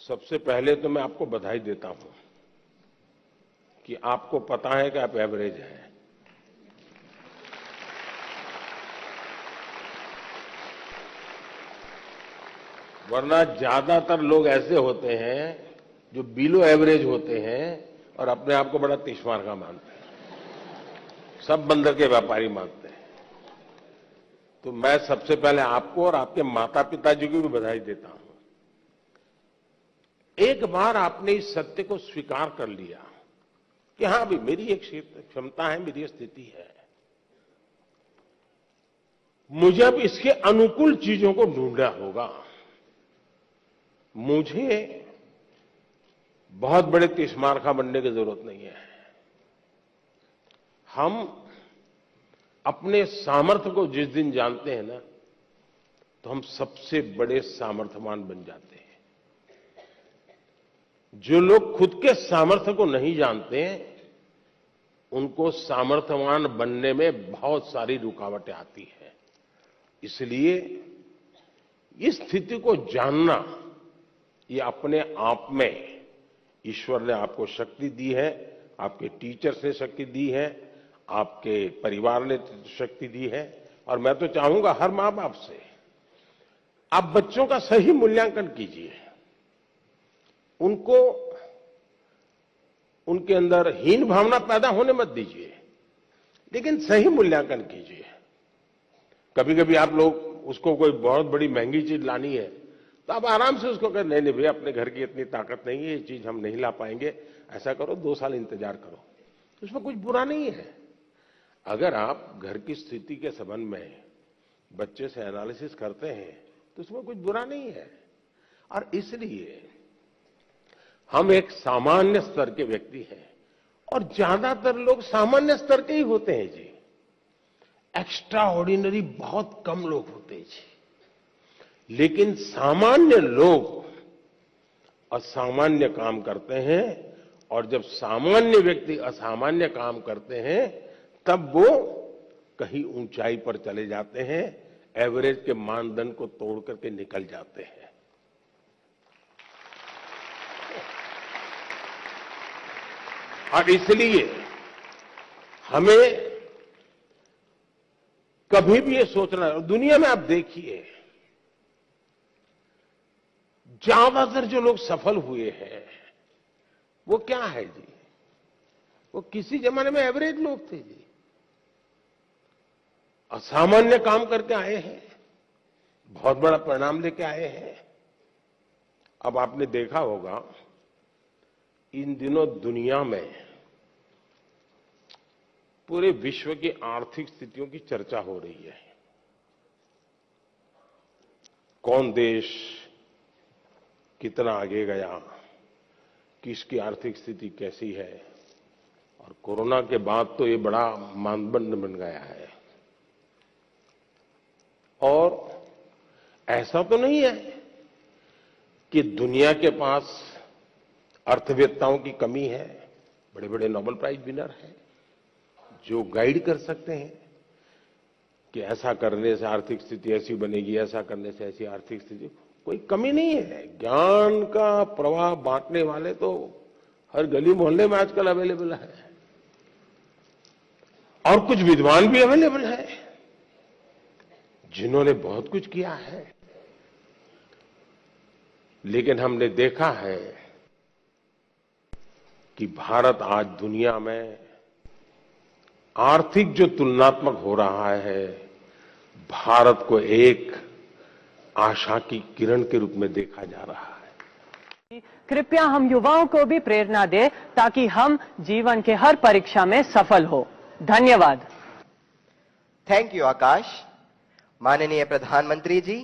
Speaker 3: सबसे पहले तो मैं आपको बधाई देता हूँ कि आपको पता है कि आप एवरेज हैं। वरना ज़्यादातर लोग ऐसे होते हैं जो बिलो एवरेज होते हैं और अपने आप को बड़ा तिश्मार का मानते हैं। सब बंदर के व्यापारी मानते हैं। तो मैं सबसे पहले आपको और आपके माता पिता जी को भी बधाई देता हूँ। एक बार आपने इस सत्य को स्वीकार कर लिया कि हाँ भी मेरी एक क्षमता है, मेरी स्थिति है। मुझे अब इसके अनुकूल चीज़ों को ढूंढना होगा। मुझे बहुत बड़े तिस्मारखा बनने की ज़रूरत नहीं है। हम अपने सामर्थ्य को जिस दिन जानते हैं ना तो हम सबसे बड़े सामर्थ्यवान बन जाते हैं। जो लोग खुद के सामर्थ्य को नहीं जानते हैं, उनको सामर्थ्यवान बनने में बहुत सारी रुकावटें आती हैं। इसलिए इस स्थिति को जानना ये अपने आप में ईश्वर ने आपको शक्ति दी है, आपके टीचर्स ने शक्ति दी है, आपके परिवार ने शक्ति दी है। और मैं तो चाहूँगा हर माँ बाप से आप बच्चों का सही मूल्यांकन कीजिए। उनको, उनके अंदर हीन भावना पैदा होने मत दीजिए, लेकिन सही मूल्यांकन कीजिए। कभी कभी आप लोग, उसको कोई बहुत बड़ी महँगी चीज़ लानी है तो आप आराम से उसको कहें, नहीं नहीं भैया, अपने घर की इतनी ताकत नहीं है, ये चीज़ हम नहीं ला पाएँगे। ऐसा करो, दो साल इंतज़ार करो। उसमें कुछ बुरा नहीं है। अगर आप घर की स्थिति के संबंध में बच्चे से एनालिसिस करते हैं तो उसमें कुछ बुरा नहीं है। और इसलिए हम एक सामान्य स्तर के व्यक्ति हैं, और ज़्यादातर लोग सामान्य स्तर के ही होते हैं जी। एक्स्ट्रा ऑर्डिनरी बहुत कम लोग होते हैं जी। लेकिन सामान्य लोग असामान्य काम करते हैं और जब सामान्य व्यक्ति असामान्य काम करते हैं, तब वो कहीं ऊंचाई पर चले जाते हैं, एवरेज के मानदंड को तोड़ करके निकल जाते हैं। और इसलिए हमें कभी भी ये सोचना, दुनिया में आप देखिए ज़्यादातर जो लोग सफल हुए हैं, वो क्या है जी? वो किसी जमाने में एवरेज लोग थे जी। असामान्य काम करके आए हैं, बहुत बड़ा परिणाम लेके आए हैं। अब आपने देखा होगा, इन दिनों दुनिया में पूरे विश्व की आर्थिक स्थितियों की चर्चा हो रही है। कौन देश कितना आगे गया? किसकी आर्थिक स्थिति कैसी है? और कोरोना के बाद तो ये बड़ा मानदंड बन गया है। और ऐसा तो नहीं है कि दुनिया के पास अर्थवेत्ताओं की कमी है बड़े बड़े नोबेल प्राइज विनर हैं, जो गाइड कर सकते हैं कि ऐसा करने से आर्थिक स्थिति ऐसी बनेगी, ऐसा करने से ऐसी आर्थिक स्थिति। कोई कमी नहीं है। ज्ञान का प्रवाह बांटने वाले तो हर गली मोहल्ले में आजकल अवेलेबल है। और कुछ विद्वान भी अवेलेबल है, जिन्होंने बहुत कुछ किया है। लेकिन हमने देखा है कि भारत आज दुनिया में आर्थिक जो तुलनात्मक हो रहा है, भारत को एक आशा की किरण के रूप में देखा जा रहा है।
Speaker 16: कृपया हम युवाओं को भी प्रेरणा दे ताकि हम जीवन के हर परीक्षा में सफल हो। धन्यवाद।
Speaker 4: थैंक यू आकाश माननीय प्रधानमंत्री जी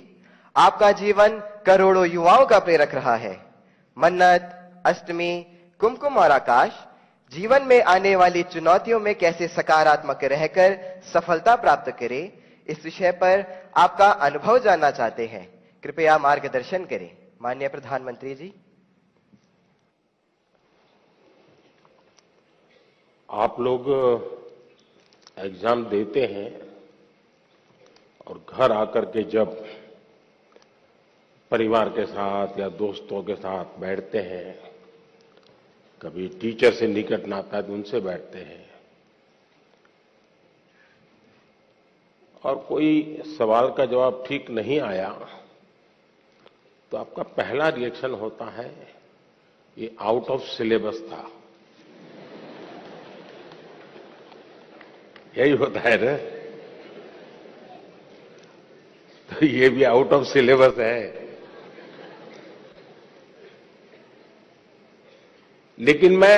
Speaker 4: आपका जीवन करोड़ों युवाओं का प्रेरक रहा है। मन्नत अष्टमी कुमकुम और आकाश जीवन में आने वाली चुनौतियों में कैसे सकारात्मक रहकर सफलता प्राप्त करें इस विषय पर आपका अनुभव जानना चाहते हैं। कृपया मार्गदर्शन करें। माननीय प्रधानमंत्री जी।
Speaker 3: आप लोग एग्ज़ाम देते हैं और घर आकर के जब परिवार के साथ या दोस्तों के साथ बैठते हैं, कभी टीचर से निकट नाता है तो उनसे बैठते हैं। और कोई सवाल का जवाब ठीक नहीं आया तो आपका पहला रिएक्शन होता है, ये आउट ऑफ़ सिलेबस था। यही होता है ना? तो ये भी आउट ऑफ़ सिलेबस है। लेकिन मैं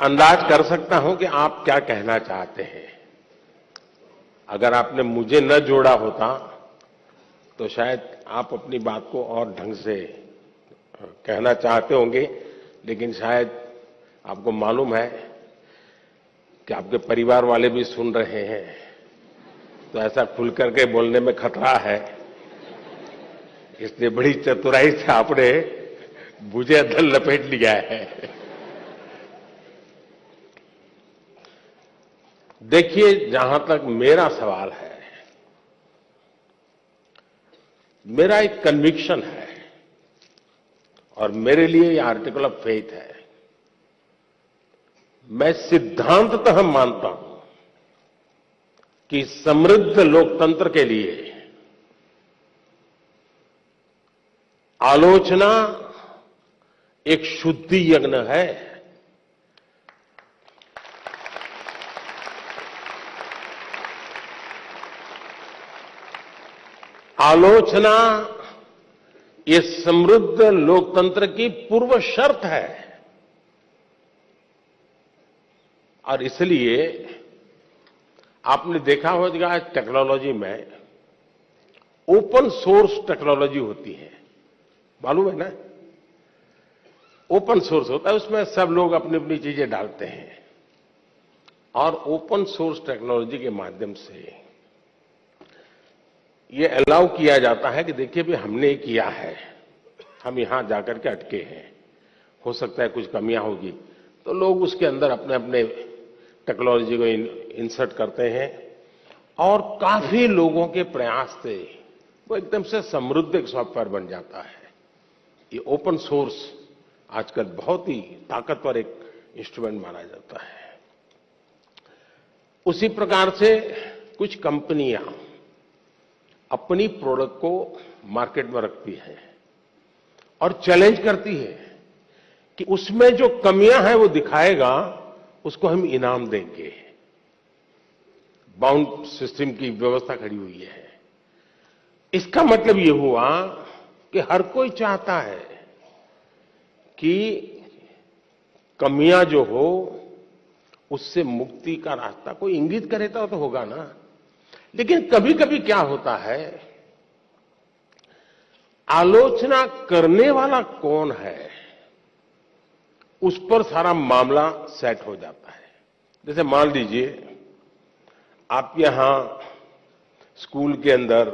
Speaker 3: अंदाज कर सकता हूँ कि आप क्या कहना चाहते हैं। अगर आपने मुझे न जोड़ा होता तो शायद आप अपनी बात को और ढंग से कहना चाहते होंगे, लेकिन शायद आपको मालूम है कि आपके परिवार वाले भी सुन रहे हैं। तो ऐसा खुल करके बोलने में खतरा है। इसलिए बड़ी चतुराई से आपने मुझे अंदर लपेट लिया है। देखिए, जहाँ तक मेरा सवाल है, मेरा एक कन्विक्शन है, और मेरे लिए ये आर्टिकल ऑफ़ फेथ है। मैं सिद्धांततः मानता हूँ कि समृद्ध लोकतंत्र के लिए आलोचना एक शुद्धि यज्ञ है। आलोचना, ये समृद्ध लोकतंत्र की पूर्व शर्त है। और इसलिए आपने देखा होगा टेक्नोलॉजी में ओपन सोर्स टेक्नोलॉजी होती है। मालूम है ना? ओपन सोर्स होता है, उसमें सब लोग अपनी अपनी चीज़ें डालते हैं। और ओपन सोर्स टेक्नोलॉजी के माध्यम से ये अलाउ किया जाता है कि देखिए भी हमने किया है। हम यहाँ जाकर के अटके हैं। हो सकता है कुछ कमियाँ होगी। तो लोग उसके अंदर अपने अपने टेक्नोलॉजी को इंसर्ट करते हैं और काफ़ी लोगों के प्रयास से वो एकदम से समृद्ध एक सॉफ्टवेयर बन जाता है। ये ओपन सोर्स आजकल बहुत ही ताकतवर एक इंस्ट्रूमेंट माना जाता है। उसी प्रकार से कुछ कंपनियाँ अपनी प्रोडक्ट को मार्केट में रखती है और चैलेंज करती है कि उसमें जो कमियाँ हैं वो दिखाएगा, उसको हम इनाम देंगे। बाउंड सिस्टम की व्यवस्था खड़ी हुई है। इसका मतलब ये हुआ कि हर कोई चाहता है कि कमियाँ जो हो, उससे मुक्ति का रास्ता कोई इंगित करे तो होगा ना। लेकिन कभी कभी क्या होता है? आलोचना करने वाला कौन है, उस पर सारा मामला सेट हो जाता है। जैसे मान लीजिए, आप यहाँ स्कूल के अंदर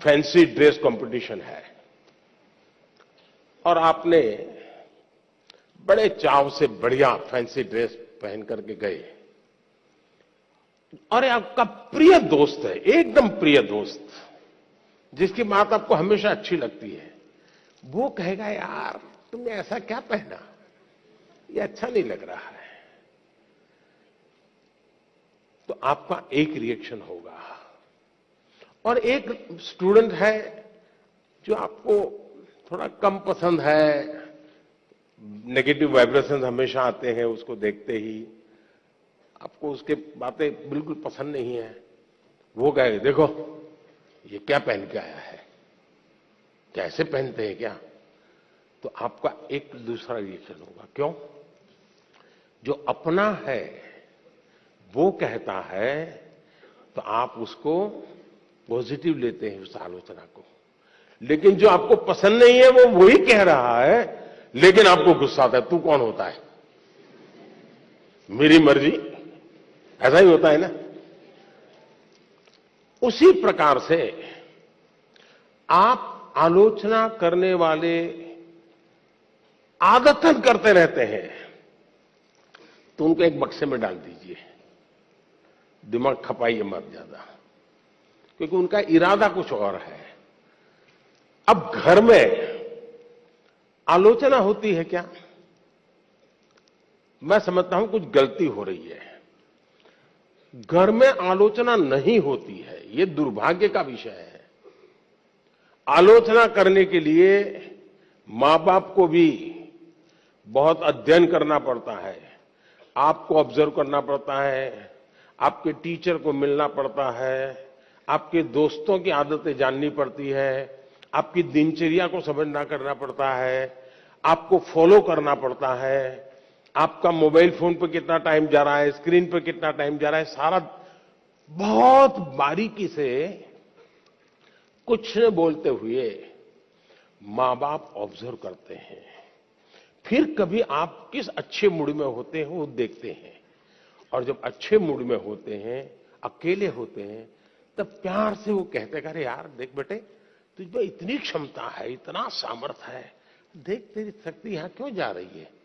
Speaker 3: फैंसी ड्रेस कंपटीशन है और आपने बड़े चाव से बढ़िया फैंसी ड्रेस पहन करके गए। और आपका प्रिय दोस्त है, एकदम प्रिय दोस्त, जिसकी बात आपको हमेशा अच्छी लगती है। वो कहेगा, यार, तुमने ऐसा क्या पहना? ये अच्छा नहीं लग रहा है। तो आपका एक रिएक्शन होगा। और एक स्टूडेंट है जो आपको थोड़ा कम पसंद है नेगेटिव वाइब्रेशन हमेशा आते हैं, उसको देखते ही। आपको उसके बातें बिल्कुल पसंद नहीं है। वो कहे देखो, ये क्या पहन के आया है? कैसे पहनते हैं क्या? तो आपका एक दूसरा रिएक्शन होगा। क्यों? जो अपना है, वो कहता है तो आप उसको पॉजिटिव लेते हैं उस आलोचना को। लेकिन जो आपको पसंद नहीं है, वो वही कह रहा है, लेकिन आपको गुस्सा आता है, तू कौन होता है? मेरी मर्ज़ी ऐसा ही होता है ना? उसी प्रकार से आप आलोचना करने वाले आदतन करते रहते हैं तो उनको एक बक्से में डाल दीजिए। दिमाग खपाइए मत ज़्यादा, क्योंकि उनका इरादा कुछ और है। अब घर में आलोचना होती है क्या? मैं समझता हूँ कुछ गलती हो रही है। घर में आलोचना नहीं होती है, ये दुर्भाग्य का विषय है। आलोचना करने के लिए माँ बाप को भी बहुत अध्ययन करना पड़ता है, आपको ऑब्ज़र्व करना पड़ता है, आपके टीचर को मिलना पड़ता है, आपके दोस्तों की आदतें जाननी पड़ती है, आपकी दिनचर्या को समझना करना पड़ता है, आपको फॉलो करना पड़ता है आपका मोबाइल फ़ोन पर कितना टाइम जा रहा है, स्क्रीन पर कितना टाइम जा रहा है, सारा बहुत बारीकी से कुछ न बोलते हुए माँ बाप ऑब्ज़र्व करते हैं। फिर कभी आप किस अच्छे मूड में होते हैं वो देखते हैं। और जब अच्छे मूड में होते हैं, अकेले होते हैं, तब प्यार से वो कहते अरे यार, देख बेटे, तुझ में इतनी क्षमता है, इतना सामर्थ्य है। देख तेरी शक्ति यहाँ क्यों जा रही है?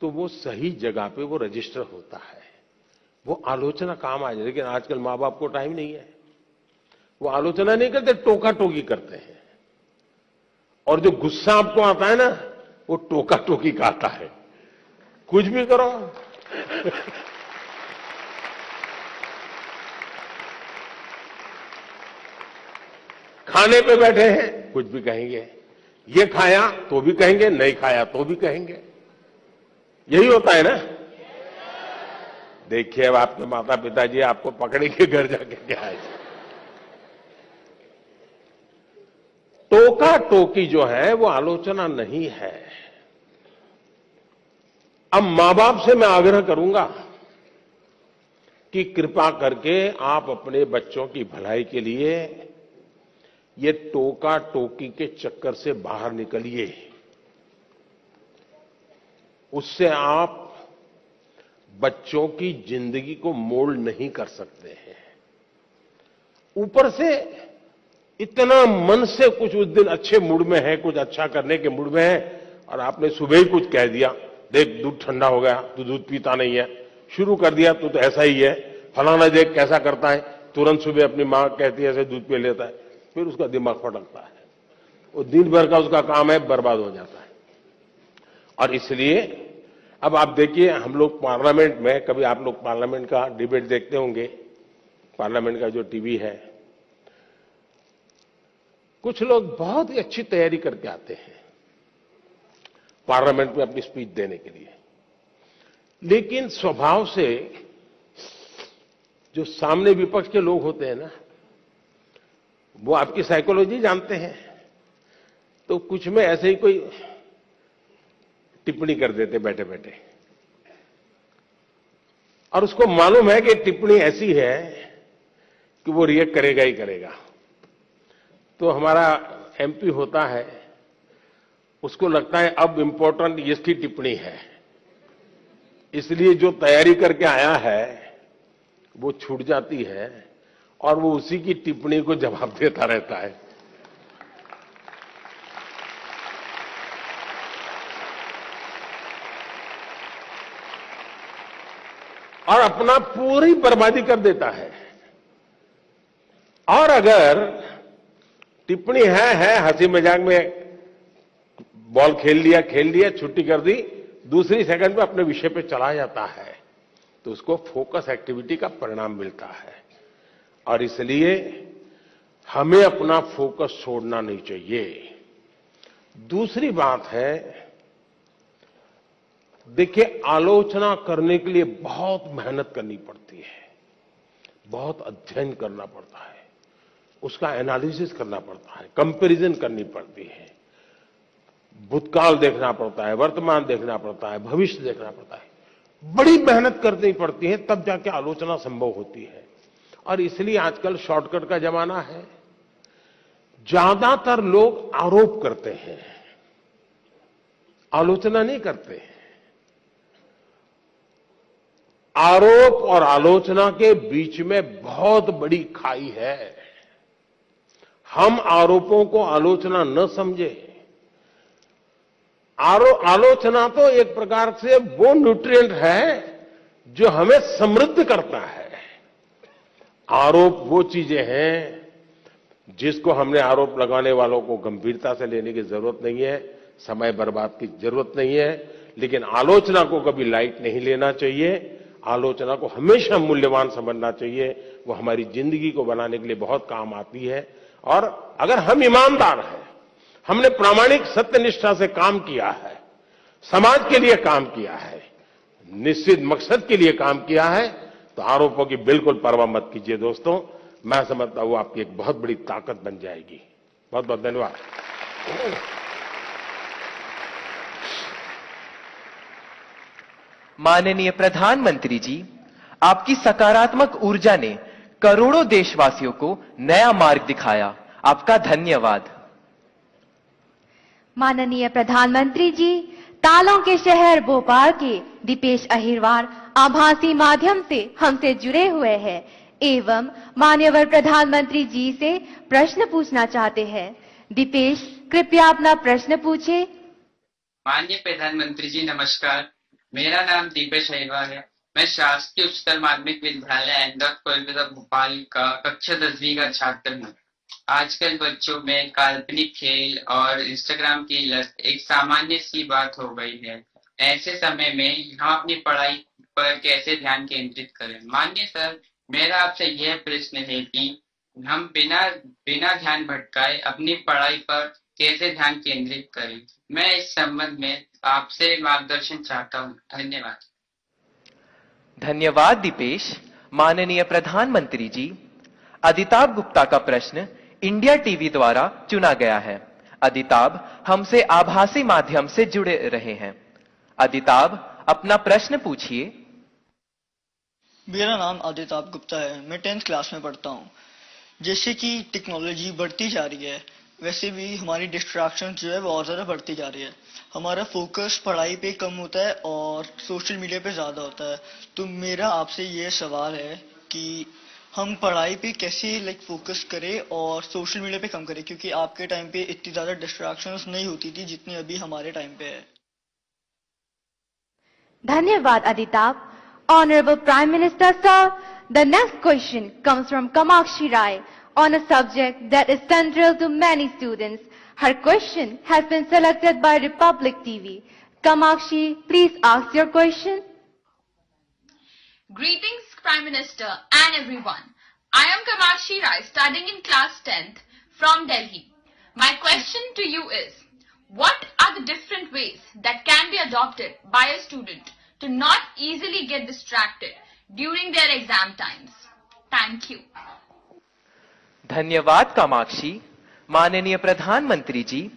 Speaker 3: तो वो सही जगह पे वो रजिस्टर होता है। वो आलोचना काम आ जाए। लेकिन आजकल माँ बाप को टाइम नहीं है। वो आलोचना नहीं करते टोका टोकी करते हैं। और जो गुस्सा आपको आता है ना, वो टोका टोकी का आता है। कुछ भी करो। खाने पे बैठे हैं, कुछ भी कहेंगे। ये खाया तो भी कहेंगे, नहीं खाया तो भी कहेंगे। यही होता है ना? देखिए अब आपके माता पिताजी आपको पकड़ेंगे घर जाके क्या है? टोका टोकी जो है, वो आलोचना नहीं है। अब माँ बाप से मैं आग्रह करूँगा कि कृपा करके आप अपने बच्चों की भलाई के लिए ये टोका टोकी के चक्कर से बाहर निकलिए। उससे आप बच्चों की ज़िंदगी को मोल्ड नहीं कर सकते हैं। ऊपर से इतना मन से कुछ उस दिन अच्छे मूड में है, कुछ अच्छा करने के मूड में है, और आपने सुबह ही कुछ कह दिया, देख, दूध ठंडा हो गया, तू दूध पीता नहीं है, शुरू कर दिया, तू तो ऐसा ही है, फलाना देख कैसा करता है, तुरंत सुबह अपनी माँ कहती है, ऐसे दूध पी लेता है, फिर उसका दिमाग फटकता है। वो दिन भर का उसका काम है, बर्बाद हो जाता है। और इसलिए, अब आप देखिए, हम लोग पार्लियामेंट में, कभी आप लोग पार्लियामेंट का डिबेट देखते होंगे, पार्लियामेंट का जो टीवी है। कुछ लोग बहुत ही अच्छी तैयारी करके आते हैं, पार्लियामेंट में अपनी स्पीच देने के लिए। लेकिन स्वभाव से, जो सामने विपक्ष के लोग होते हैं ना, वो आपकी साइकोलॉजी जानते हैं। तो कुछ में ऐसे ही कोई टिप्पणी कर देते बैठे बैठे और उसको मालूम है कि टिप्पणी ऐसी है कि वो रिएक्ट करेगा ही करेगा। तो हमारा एमपी होता है, उसको लगता है अब इंपॉर्टेंट इसकी टिप्पणी है। इसलिए जो तैयारी करके आया है, वो छूट जाती है और वो उसी की टिप्पणी को जवाब देता रहता है। और अपना पूरी बर्बादी कर देता है। और अगर टिप्पणी है है, हँसी मज़ाक में बॉल खेल लिया खेल लिया, छुट्टी कर दी, दूसरी सेकंड में अपने विषय पे चला जाता है तो उसको फोकस एक्टिविटी का परिणाम मिलता है। और इसलिए हमें अपना फोकस छोड़ना नहीं चाहिए। दूसरी बात है देखिए, आलोचना करने के लिए बहुत मेहनत करनी पड़ती है। बहुत अध्ययन करना पड़ता है। उसका एनालिसिस करना पड़ता है। कंपैरिजन करनी पड़ती है। भूतकाल देखना पड़ता है, वर्तमान देखना पड़ता है, भविष्य देखना पड़ता है। बड़ी मेहनत करनी पड़ती है, तब जाके आलोचना संभव होती है। और इसलिए आजकल शॉर्टकट का जमाना है। ज़्यादातर लोग आरोप करते हैं। आलोचना नहीं करते हैं आरोप और आलोचना के बीच में बहुत बड़ी खाई है। हम आरोपों को आलोचना न समझे। आरो, आलोचना तो एक प्रकार से वो न्यूट्रिएंट है जो हमें समृद्ध करता है। आरोप वो चीज़ें हैं जिसको हमने आरोप लगाने वालों को गंभीरता से लेने की ज़रूरत नहीं है, समय बर्बाद की ज़रूरत नहीं है, लेकिन आलोचना को कभी लाइट नहीं लेना चाहिए। आलोचना को हमेशा मूल्यवान समझना चाहिए। वो हमारी ज़िंदगी को बनाने के लिए बहुत काम आती है। और अगर हम ईमानदार हैं, हमने प्रामाणिक सत्यनिष्ठा से काम किया है, समाज के लिए काम किया है, निश्चित मकसद के लिए काम किया है तो आरोपों की बिल्कुल परवाह मत कीजिए दोस्तों। मैं समझता हूँ आपकी एक बहुत बड़ी ताकत बन जाएगी। बहुत बहुत धन्यवाद।
Speaker 17: माननीय प्रधानमंत्री जी आपकी सकारात्मक ऊर्जा ने करोड़ों देशवासियों को नया मार्ग दिखाया। आपका धन्यवाद।
Speaker 6: माननीय प्रधानमंत्री जी तालों के शहर भोपाल के दीपेश अहिरवार आभासी माध्यम से हमसे जुड़े हुए हैं एवं मान्यवर प्रधानमंत्री जी से प्रश्न पूछना चाहते हैं। दीपेश कृपया अपना प्रश्न पूछे।
Speaker 18: माननीय प्रधानमंत्री जी नमस्कार। मेरा नाम दीपेश अहिरवार है। मैं शासकीय उच्चतर माध्यमिक विद्यालय अहमदाबाद कोलकाता भोपाल का कक्षा दसवीं का छात्र हूँ। आजकल बच्चों में काल्पनिक खेल और इंस्टाग्राम की लत एक सामान्य सी बात हो गई है। ऐसे समय में हम अपनी पढ़ाई पर कैसे ध्यान केंद्रित करें? माननीय सर, मेरा आपसे यह प्रश्न है कि हम बिना बिना ध्यान भटकाए अपनी पढ़ाई पर कैसे ध्यान केंद्रित करें? मैं इस संबंध में आपसे मार्गदर्शन चाहता हूँ। धन्यवाद।
Speaker 17: धन्यवाद दीपेश। माननीय प्रधानमंत्री जी अदिताभ गुप्ता का प्रश्न इंडिया टीवी द्वारा चुना गया है। अदिताभ हमसे आभासी माध्यम से जुड़े रहे हैं। अदिताभ अपना प्रश्न पूछिए।
Speaker 19: मेरा नाम अदिताभ गुप्ता है। मैं टेंथ क्लास में पढ़ता हूँ। जैसे कि टेक्नोलॉजी बढ़ती जा रही है वैसे भी हमारी डिस्ट्रैक्शन जो है वो और ज़्यादा बढ़ती जा रही है। हमारा फोकस पढ़ाई पे कम होता है और सोशल मीडिया पे ज़्यादा होता है। तो मेरा आपसे ये सवाल है कि हम पढ़ाई पे कैसे लाइक फोकस करें और सोशल मीडिया पे कम करें? क्योंकि आपके टाइम पे इतनी ज़्यादा डिस्ट्रैक्शंस नहीं होती थी जितनी अभी हमारे टाइम पे है।
Speaker 6: धन्यवाद अदिताभ Honorable Prime Minister Sir, the next question comes from Kamakshi Rai. On a subject that is central to many students. Her question has been selected by Republic TV. Kamakshi, please ask your question.
Speaker 20: Greetings, Prime Minister and everyone. I am Kamakshi Rai, studying in class 10th from Delhi. My question to you is, what are the different ways that can be adopted by a student to not easily get distracted during their exam times? Thank you.
Speaker 17: धन्यवाद, कामाक्षी। माननीय प्रधानमंत्री जी,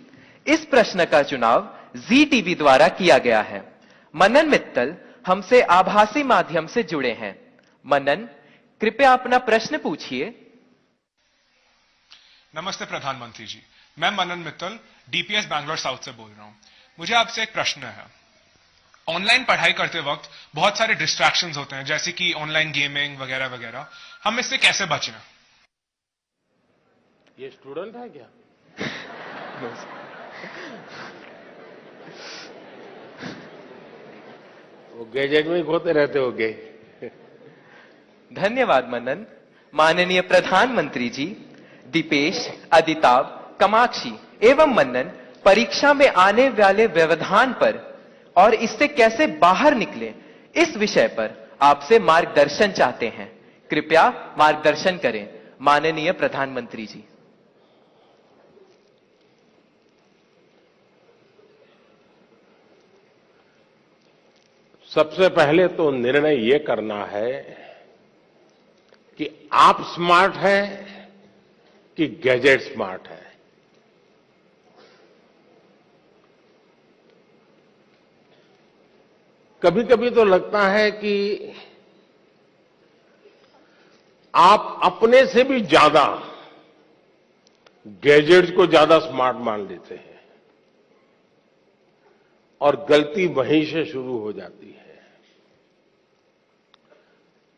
Speaker 17: इस प्रश्न का चुनाव जी टीवी द्वारा किया गया है। मनन मित्तल हमसे आभासी माध्यम से जुड़े हैं। मनन, कृपया अपना प्रश्न पूछिए।
Speaker 21: नमस्ते प्रधानमंत्री जी। मैं मनन मित्तल डीपीएस बैंगलोर साउथ से बोल रहा हूँ। मुझे आपसे एक प्रश्न है। ऑनलाइन पढ़ाई करते वक्त बहुत सारे डिस्ट्रैक्शंस होते हैं, जैसे कि ऑनलाइन गेमिंग वगैरह वगैरह। हम इससे कैसे बचें?
Speaker 3: ये स्टूडेंट है क्या? <laughs> वो गैजेट में ही खोते रहते हो गए।
Speaker 17: धन्यवाद मनन माननीय प्रधानमंत्री जी दीपेश अदिताभ कमाक्षी एवं मनन परीक्षा में आने वाले व्यवधान पर और इससे कैसे बाहर निकले इस विषय पर आपसे मार्गदर्शन चाहते हैं। कृपया मार्गदर्शन करें माननीय प्रधानमंत्री जी।
Speaker 3: सबसे पहले तो निर्णय ये करना है कि आप स्मार्ट हैं कि गैजेट स्मार्ट है। कभी कभी तो लगता है कि आप अपने से भी ज़्यादा गैजेट्स को ज़्यादा स्मार्ट मान लेते हैं और गलती वहीं से शुरू हो जाती है।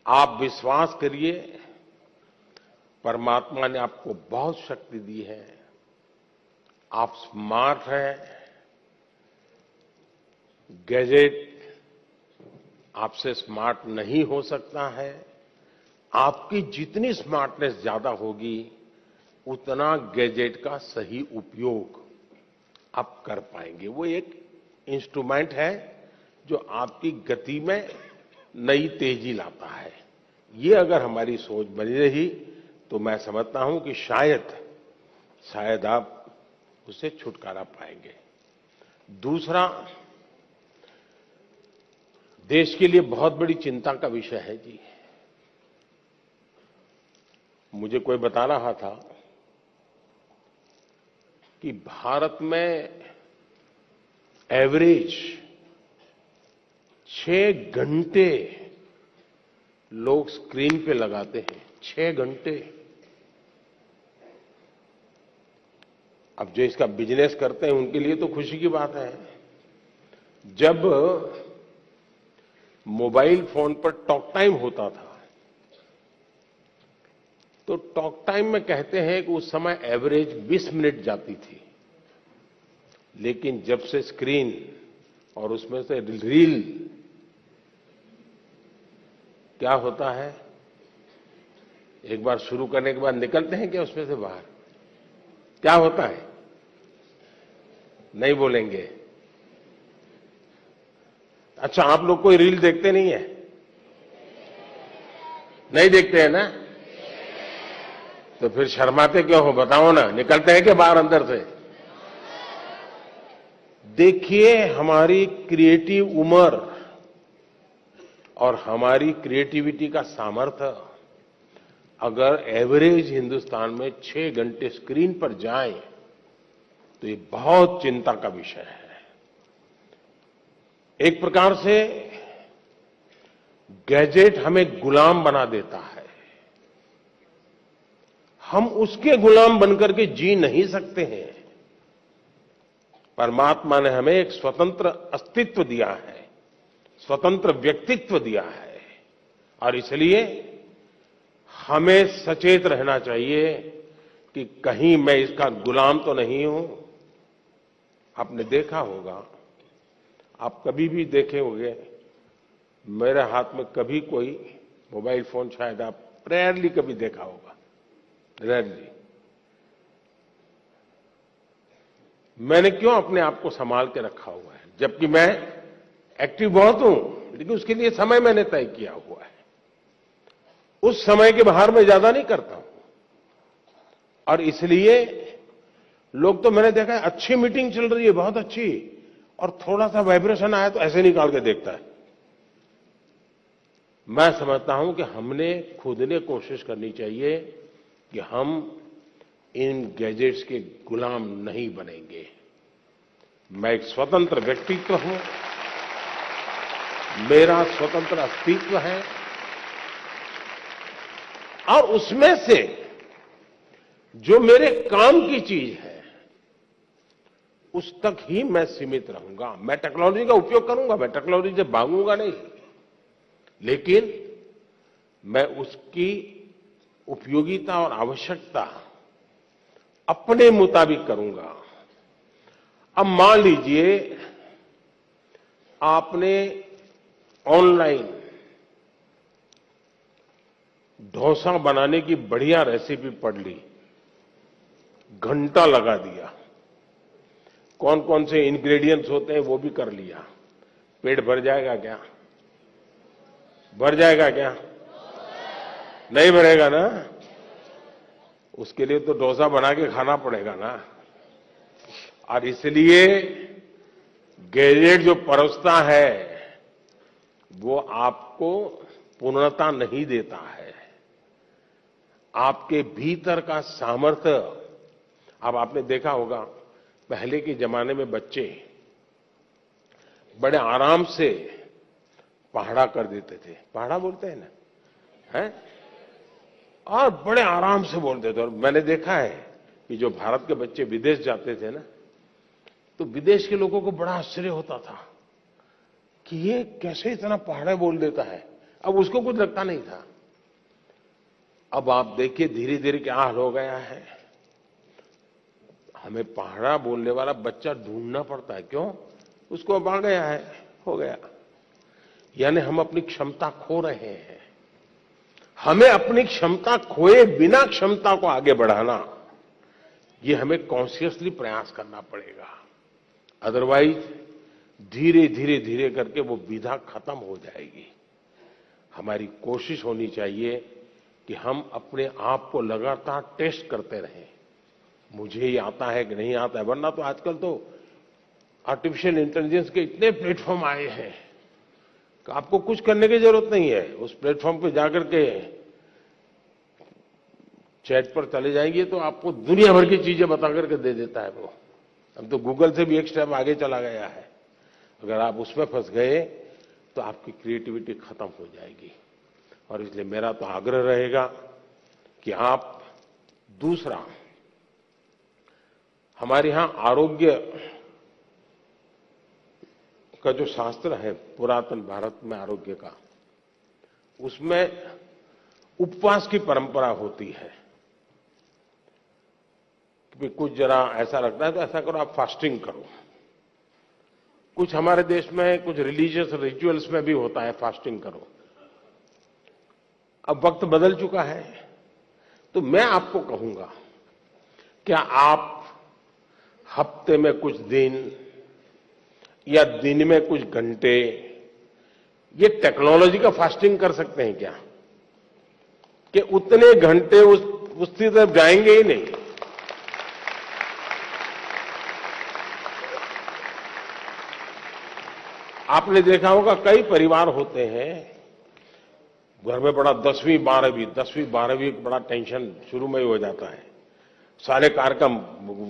Speaker 3: आप विश्वास करिए, परमात्मा ने आपको बहुत शक्ति दी है। आप स्मार्ट हैं। गैजेट आपसे स्मार्ट नहीं हो सकता है। आपकी जितनी स्मार्टनेस ज़्यादा होगी, उतना गैजेट का सही उपयोग आप कर पाएँगे। वो एक इंस्ट्रूमेंट है जो आपकी गति में नई तेज़ी लाता है। ये अगर हमारी सोच बनी रही तो मैं समझता हूँ कि शायद शायद आप उससे छुटकारा पाएँगे। दूसरा, देश के लिए बहुत बड़ी चिंता का विषय है जी। मुझे कोई बता रहा था कि भारत में एवरेज छह घंटे लोग स्क्रीन पे लगाते हैं। छह घंटे। अब जो इसका बिज़नेस करते हैं, उनके लिए तो खुशी की बात है। जब मोबाइल फ़ोन पर टॉक टाइम होता था तो टॉक टाइम में कहते हैं कि उस समय एवरेज 20 मिनट जाती थी। लेकिन जब से स्क्रीन और उसमें से रील क्या होता है? एक बार शुरू करने के बाद निकलते हैं क्या उसमें से बाहर? क्या होता है? नहीं बोलेंगे। अच्छा आप लोग कोई रील देखते नहीं है? नहीं देखते हैं ना? तो फिर शर्माते क्यों हो? बताओ ना, निकलते हैं क्या बाहर अंदर से? देखिए, हमारी क्रिएटिव उम्र और हमारी क्रिएटिविटी का सामर्थ्य, अगर एवरेज हिंदुस्तान में छह घंटे स्क्रीन पर जाए तो ये बहुत चिंता का विषय है। एक प्रकार से गैजेट हमें गुलाम बना देता है। हम उसके गुलाम बनकर के जी नहीं सकते हैं। परमात्मा ने हमें एक स्वतंत्र अस्तित्व दिया है। स्वतंत्र व्यक्तित्व दिया है। और इसलिए हमें सचेत रहना चाहिए कि कहीं मैं इसका गुलाम तो नहीं हूँ। आपने देखा होगा, आप कभी भी देखे होंगे मेरे हाथ में कभी कोई मोबाइल फ़ोन शायद आप रेयरली कभी देखा होगा। रेयरली मैंने क्यों अपने आप को संभाल के रखा हुआ है? जबकि मैं एक्टिव बहुत हूँ, लेकिन उसके लिए समय मैंने तय किया हुआ है। उस समय के बाहर मैं ज़्यादा नहीं करता हूँ। और इसलिए लोग तो मैंने देखा है, अच्छी मीटिंग चल रही है, बहुत अच्छी, और थोड़ा सा वाइब्रेशन आया तो ऐसे निकाल के देखता है। मैं समझता हूँ कि हमने खुद ने कोशिश करनी चाहिए कि हम इन गैजेट्स के गुलाम नहीं बनेंगे। मैं एक स्वतंत्र व्यक्तित्व हूँ मेरा स्वतंत्र अस्तित्व है। और उसमें से जो मेरे काम की चीज़ है, उस तक ही मैं सीमित रहूँगा। मैं टेक्नोलॉजी का उपयोग करूँगा, मैं टेक्नोलॉजी से भागूँगा नहीं। लेकिन मैं उसकी उपयोगिता और आवश्यकता अपने मुताबिक करूँगा। अब मान लीजिए, आपने ऑनलाइन डोसा बनाने की बढ़िया रेसिपी पढ़ ली, घंटा लगा दिया। कौन कौन से इंग्रेडिएंट्स होते हैं वो भी कर लिया। पेट भर जाएगा क्या? भर जाएगा क्या? नहीं भरेगा ना? उसके लिए तो डोसा बना के खाना पड़ेगा ना। और इसलिए गैजेट जो परोसता है वो आपको पूर्णता नहीं देता है। आपके भीतर का सामर्थ्य, अब आपने देखा होगा, पहले के जमाने में बच्चे बड़े आराम से पहाड़ा कर देते थे। पहाड़ा बोलते हैं ना? है? और बड़े आराम से बोलते थे। और मैंने देखा है कि जो भारत के बच्चे विदेश जाते थे ना तो विदेश के लोगों को बड़ा आश्चर्य होता था। कि ये कैसे इतना पहाड़ा बोल देता है? अब उसको कुछ लगता नहीं था। अब आप देखिए धीरे धीरे क्या हाल हो गया है। हमें पहाड़ा बोलने वाला बच्चा ढूंढना पड़ता है। क्यों? उसको अब आ गया है, हो गया। यानी हम अपनी क्षमता खो रहे हैं। हमें अपनी क्षमता खोए बिना क्षमता को आगे बढ़ाना, ये हमें कॉन्शियसली प्रयास करना पड़ेगा। अदरवाइज़ धीरे धीरे धीरे करके वो विधा खत्म हो जाएगी। हमारी कोशिश होनी चाहिए कि हम अपने आप को लगातार टेस्ट करते रहें। मुझे ये आता है कि नहीं आता है, वरना तो आजकल तो आर्टिफिशियल इंटेलिजेंस के इतने प्लेटफॉर्म आए हैं कि आपको कुछ करने की ज़रूरत नहीं है। उस प्लेटफॉर्म पे जाकर के चैट पर चले जाएँगे तो आपको दुनिया भर की चीज़ें बता करके दे देता है वो। हम तो गूगल से भी एक स्टेप आगे चला गया है। अगर आप उसमें फंस गए तो आपकी क्रिएटिविटी खत्म हो जाएगी। और इसलिए मेरा तो आग्रह रहेगा कि आप दूसरा, हमारे यहाँ आरोग्य का जो शास्त्र है, पुरातन भारत में आरोग्य का, उसमें उपवास की परंपरा होती है। कि कुछ जरा ऐसा लगता है तो ऐसा करो, आप फास्टिंग करो। कुछ हमारे देश में कुछ रिलीजियस रिचुअल्स में भी होता है फास्टिंग करो। अब वक्त बदल चुका है तो मैं आपको कहूँगा, क्या आप हफ़्ते में कुछ दिन या दिन में कुछ घंटे ये टेक्नोलॉजी का फास्टिंग कर सकते हैं क्या? कि उतने घंटे उस उसकी तरफ़ जाएँगे ही नहीं। आपने देखा होगा कई परिवार होते हैं, घर में बड़ा दसवीं, बारहवीं दसवीं, बारहवीं बड़ा टेंशन शुरू में ही हो जाता है। सारे कार्यक्रम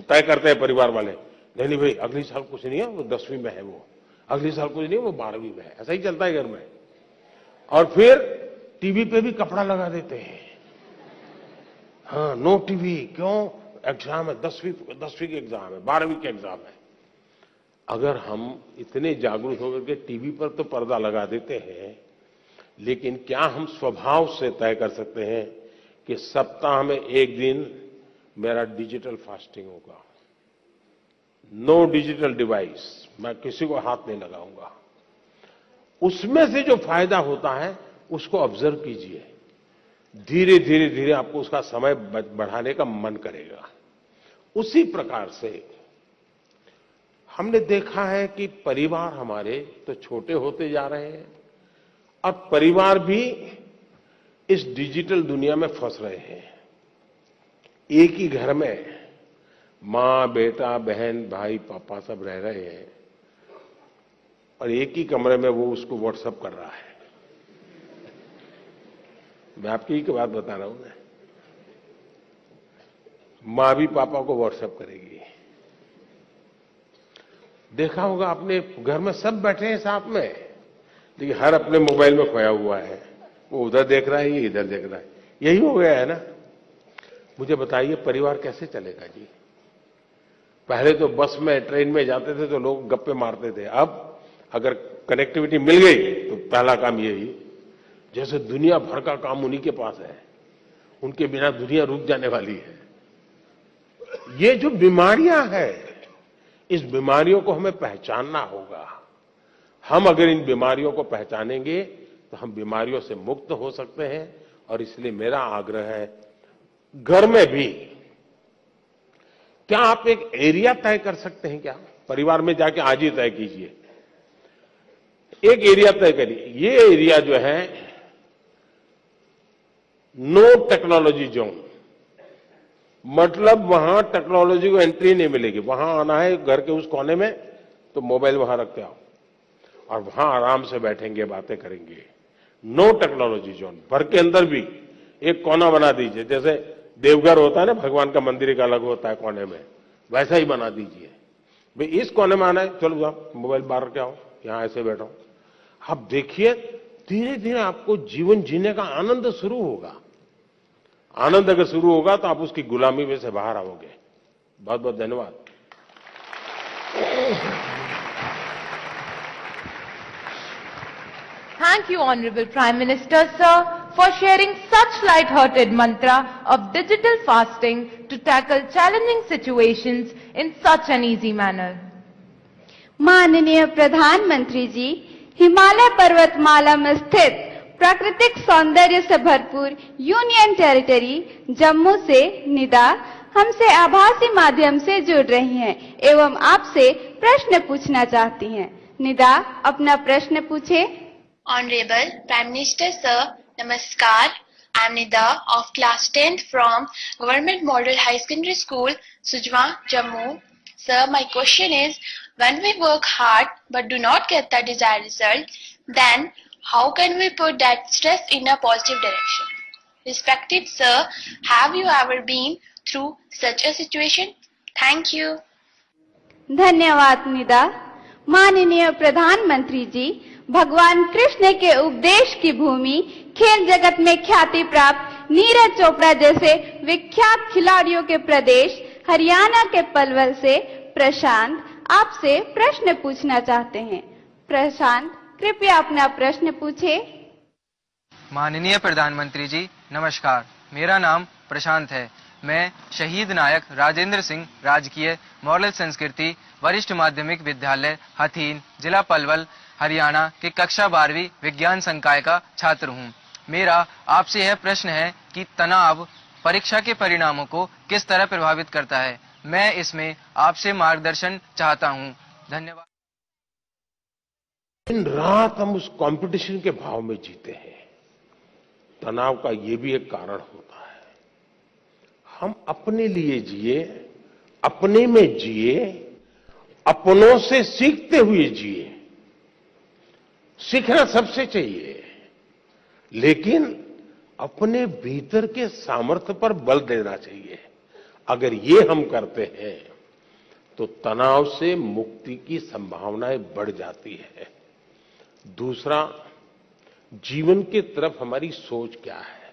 Speaker 3: तय करते हैं परिवार वाले, नहीं नहीं भाई, अगली साल कुछ नहीं है, वो दसवीं में है वो, अगली साल कुछ नहीं है, वो बारहवीं में है। ऐसा ही चलता है घर में। और फिर टीवी पे भी कपड़ा लगा देते हैं। हाँ नो टीवी क्यों? एग्ज़ाम है, दसवीं दसवीं के एग्ज़ाम है, बारहवीं के एग्ज़ाम है। अगर हम इतने जागरूक होकर के टीवी पर तो पर्दा लगा देते हैं, लेकिन क्या हम स्वभाव से तय कर सकते हैं कि सप्ताह में एक दिन मेरा डिजिटल फास्टिंग होगा? नो डिजिटल डिवाइस मैं किसी को हाथ नहीं लगाऊँगा। उसमें से जो फ़ायदा होता है, उसको ऑब्ज़र्व कीजिए। धीरे धीरे धीरे आपको उसका समय बढ़ाने का मन करेगा। उसी प्रकार से हमने देखा है कि परिवार हमारे तो छोटे होते जा रहे हैं। और परिवार भी इस डिजिटल दुनिया में फंस रहे हैं। एक ही घर में माँ, बेटा, बहन, भाई, पापा सब रह रहे हैं और एक ही कमरे में वो उसको व्हाट्सअप कर रहा है। मैं आपकी ही बात बता रहा हूँ, मैं। माँ भी पापा को व्हाट्सएप करेगी। देखा होगा, अपने घर में सब बैठे हैं साथ में। लेकिन हर अपने मोबाइल में खोया हुआ है। वो उधर देख रहा है, ये इधर देख रहा है। यही हो गया है ना? मुझे बताइए, परिवार कैसे चलेगा जी? पहले तो बस में, ट्रेन में जाते थे तो लोग गप्पे मारते थे। अब अगर कनेक्टिविटी मिल गई तो पहला काम यही। जैसे दुनिया भर का काम उन्हीं के पास है, उनके बिना दुनिया रुक जाने वाली है। ये जो बीमारियाँ हैं इस बीमारियों को हमें पहचानना होगा। हम अगर इन बीमारियों को पहचानेंगे तो हम बीमारियों से मुक्त हो सकते हैं, और इसलिए मेरा आग्रह है, घर में भी, क्या आप एक एरिया तय कर सकते हैं क्या? परिवार में जाके आज ही तय कीजिए। एक एरिया तय करिए। ये एरिया जो है नो टेक्नोलॉजी जोन मतलब वहाँ टेक्नोलॉजी को एंट्री नहीं मिलेगी। वहाँ आना है घर के उस कोने में तो मोबाइल वहाँ रखते आओ। और वहाँ आराम से बैठेंगे, बातें करेंगे। नो टेक्नोलॉजी जोन घर के अंदर भी एक कोना बना दीजिए। जैसे देवघर होता है ना, भगवान का मंदिर एक अलग होता है कोने में। वैसा ही बना दीजिए। भाई, इस कोने में आना है, चलो मोबाइल बाहर के आओ, यहाँ ऐसे बैठो। आप देखिए धीरे धीरे आपको जीवन जीने का आनंद शुरू होगा। आनंद अगर शुरू होगा तो आप उसकी गुलामी में से बाहर आओगे। बहुत बहुत धन्यवाद।
Speaker 6: Thank you honourable prime minister sir for sharing such light hearted mantra of digital fasting to tackle challenging situation in such an easy manner
Speaker 9: माननीय प्रधानमंत्री जी हिमालय पर्वतमाला में स्थित प्राकृतिक सौंदर्य से भरपूर यूनियन टेरिटरी जम्मू से निदा हमसे आभासी माध्यम से जुड़ रही हैं एवं आपसे प्रश्न पूछना चाहती हैं। निदा, अपना प्रश्न पूछे।
Speaker 22: ऑनरेबल प्राइम मिनिस्टर सर नमस्कार। I am Nida of class tenth from government model high secondary school Sujwa Jammu sir my question is when we work hard but do not get the desire result then how can we put that stress in a positive direction? Respected Sir, have you ever been through such a situation? Thank you.
Speaker 9: धन्यवाद निदा माननीय प्रधानमंत्री जी भगवान कृष्ण के उपदेश की भूमि खेल जगत में ख्याति प्राप्त नीरज चोपड़ा जैसे विख्यात खिलाड़ियों के प्रदेश हरियाणा के पलवल से प्रशांत आपसे प्रश्न पूछना चाहते हैं प्रशांत कृपया अपना प्रश्न पूछे।
Speaker 23: माननीय प्रधानमंत्री जी, नमस्कार। मेरा नाम प्रशांत है। मैं शहीद नायक राजेंद्र सिंह, राजकीय मॉडल संस्कृति, वरिष्ठ माध्यमिक विद्यालय, हथीन, जिला पलवल, हरियाणा के कक्षा बारहवीं विज्ञान संकाय का छात्र हूँ। मेरा आपसे यह प्रश्न है कि तनाव परीक्षा के परिणामों को किस तरह प्रभावित करता है? मैं इसमें आपसे मार्गदर्शन चाहता हूँ। धन्यवाद।
Speaker 3: दिन रात हम उस कंपटीशन के भाव में जीते हैं। तनाव का ये भी एक कारण होता है। हम अपने लिए जिए, अपने में जिए, अपनों से सीखते हुए जिए। सीखना सबसे चाहिए। लेकिन अपने भीतर के सामर्थ्य पर बल देना चाहिए। अगर ये हम करते हैं तो तनाव से मुक्ति की संभावनाएँ बढ़ जाती है। दूसरा, जीवन की तरफ़ हमारी सोच क्या है?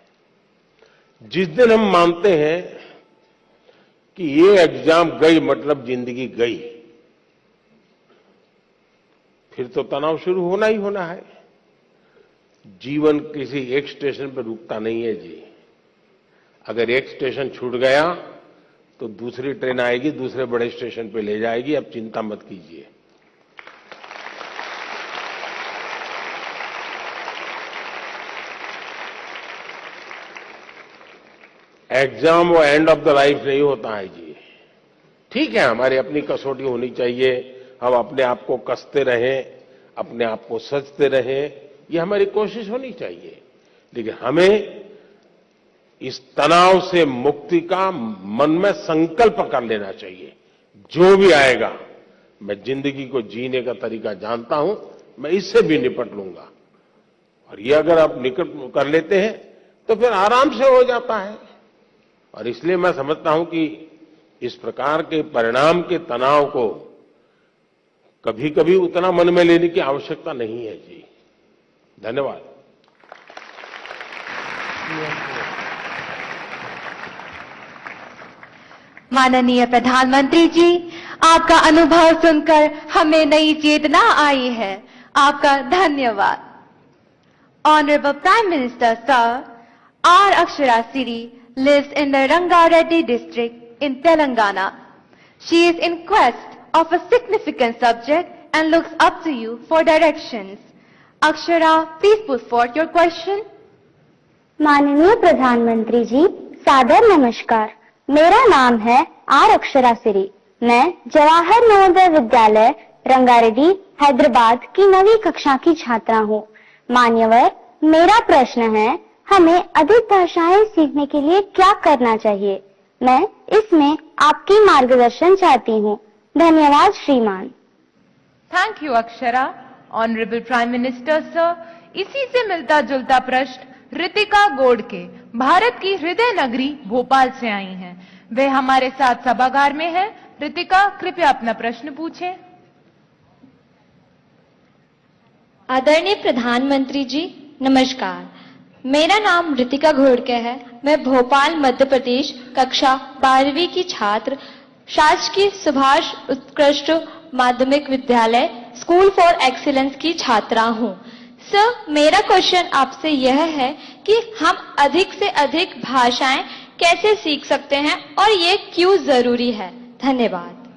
Speaker 3: जिस दिन हम मानते हैं कि ये एग्ज़ाम गई मतलब ज़िंदगी गई, फिर तो तनाव शुरू होना ही होना है। जीवन किसी एक स्टेशन पर रुकता नहीं है जी। अगर एक स्टेशन छूट गया तो दूसरी ट्रेन आएगी, दूसरे बड़े स्टेशन पे ले जाएगी। अब चिंता मत कीजिए। एग्ज़ाम वो एंड ऑफ़ द लाइफ नहीं होता है जी। ठीक है, हमारी अपनी कसौटी होनी चाहिए। हम अपने आप को कसते रहें, अपने आप को सजते रहें, ये हमारी कोशिश होनी चाहिए। लेकिन हमें इस तनाव से मुक्ति का मन में संकल्प कर लेना चाहिए। जो भी आएगा, मैं ज़िंदगी को जीने का तरीका जानता हूँ, मैं इससे भी निपट लूँगा। और ये अगर आप निकट कर लेते हैं तो फिर आराम से हो जाता है। और इसलिए मैं समझता हूँ कि इस प्रकार के परिणाम के तनाव को कभी कभी उतना मन में लेने की आवश्यकता नहीं है जी। धन्यवाद।
Speaker 6: माननीय प्रधानमंत्री जी, आपका अनुभव सुनकर हमें नई चेतना आई है। आपका धन्यवाद। Honourable prime minister sir R Akshara Siri lives in the Rangareddy district in Telangana. She is in quest of a significant subject and looks up to you for directions. Akshara, please put forth your question.
Speaker 24: माननीय प्रधानमंत्री जी सादर नमस्कार मेरा नाम है आर अक्षरा सिरी मैं जवाहर नवोदय विद्यालय रंगारेड्डी हैदराबाद की नवी कक्षा की छात्रा हूँ मान्यवर मेरा प्रश्न है हमें अधिक भाषाएँ सीखने के लिए क्या करना चाहिए? मैं इसमें आपकी मार्गदर्शन चाहती हूँ। धन्यवाद श्रीमान।
Speaker 11: Thank you Akshara honourable prime minister sir इसी से मिलता जुलता प्रश्न रितिका गोड के भारत की हृदय नगरी भोपाल से आई हैं। वे हमारे साथ सभागार में हैं। रितिका कृपया अपना प्रश्न पूछें।
Speaker 25: आदरणीय प्रधानमंत्री जी नमस्कार। मेरा नाम ऋतिका घोड़के है। मैं भोपाल, मध्य प्रदेश, कक्षा बारहवीं की छात्र, शासकीय सुभाष उत्कृष्ट माध्यमिक विद्यालय, स्कूल फॉर एक्सीलेंस की छात्रा हूँ। सर, मेरा क्वेश्चन आपसे यह है कि हम अधिक से अधिक भाषाएँ कैसे सीख सकते हैं और ये क्यों ज़रूरी है? धन्यवाद।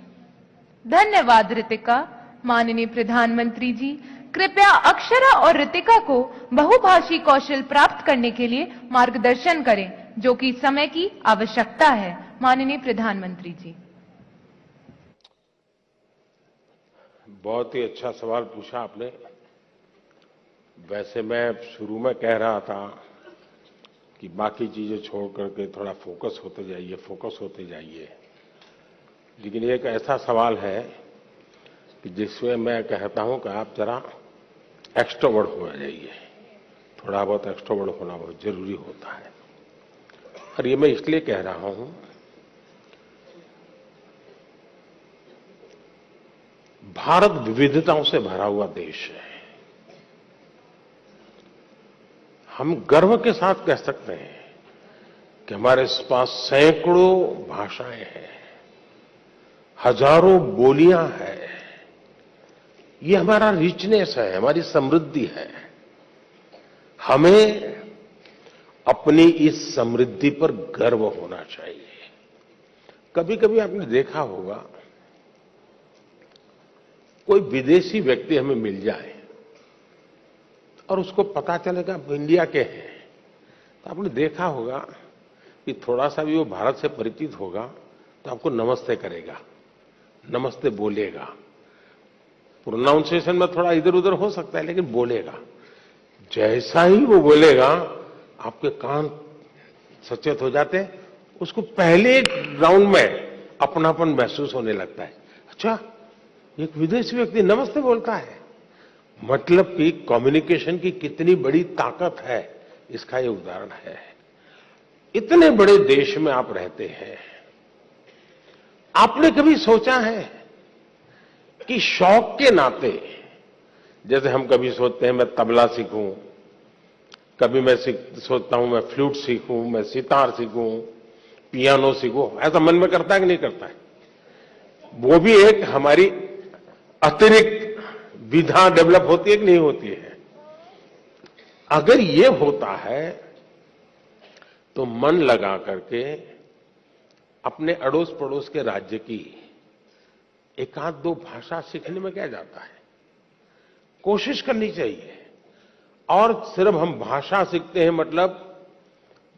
Speaker 11: धन्यवाद, रितिका। माननीय प्रधानमंत्री जी कृपया अक्षरा और रितिका को बहुभाषी कौशल प्राप्त करने के लिए मार्गदर्शन करें, जो कि समय की आवश्यकता है। माननीय प्रधानमंत्री जी।
Speaker 3: बहुत ही अच्छा सवाल पूछा आपने। वैसे मैं शुरू में कह रहा था कि बाकी चीज़ें छोड़ करके थोड़ा फोकस होते जाइए, फोकस होते जाइए। लेकिन एक ऐसा सवाल है कि जिसमें मैं कहता हूँ कि आप जरा एक्स्ट्रोवर्ड हो जाइए। थोड़ा बहुत एक्स्ट्रोवर्ड होना बहुत ज़रूरी होता है। और ये मैं इसलिए कह रहा हूँ, भारत विविधताओं से भरा हुआ देश है। हम गर्व के साथ कह सकते हैं कि हमारे पास सैकड़ों भाषाएँ हैं, हज़ारों बोलियाँ हैं। ये हमारा रिचनेस है, हमारी समृद्धि है। हमें अपनी इस समृद्धि पर गर्व होना चाहिए। कभी कभी आपने देखा होगा, कोई विदेशी व्यक्ति हमें मिल जाए और उसको पता चलेगा आप इंडिया के हैं तो आपने देखा होगा कि थोड़ा सा भी वो भारत से परिचित होगा तो आपको नमस्ते करेगा, नमस्ते बोलेगा। प्रोनाउंसिएशन में थोड़ा इधर उधर हो सकता है, लेकिन बोलेगा। जैसा ही वो बोलेगा, आपके कान सचेत हो जाते उसको पहले राउंड में अपनापन महसूस होने लगता है। अच्छा एक विदेशी व्यक्ति नमस्ते बोलता है। मतलब कि कम्युनिकेशन की कितनी बड़ी ताकत है, इसका ये उदाहरण है। इतने बड़े देश में आप रहते हैं, आपने कभी सोचा है कि शौक के नाते, जैसे हम कभी सोचते हैं, मैं तबला सीखूं, कभी मैं सोचता हूँ, मैं फ्लूट सीखूं, मैं सितार सीखूं, पियानो सीखूं, ऐसा मन में करता है कि नहीं करता है? वो भी एक हमारी अतिरिक्त विधा डेवलप होती है कि नहीं होती है? अगर ये होता है तो मन लगा करके अपने अड़ोस पड़ोस के राज्य की एक आध दो भाषा सीखने में क्या जाता है? कोशिश करनी चाहिए। और सिर्फ़ हम भाषा सीखते हैं मतलब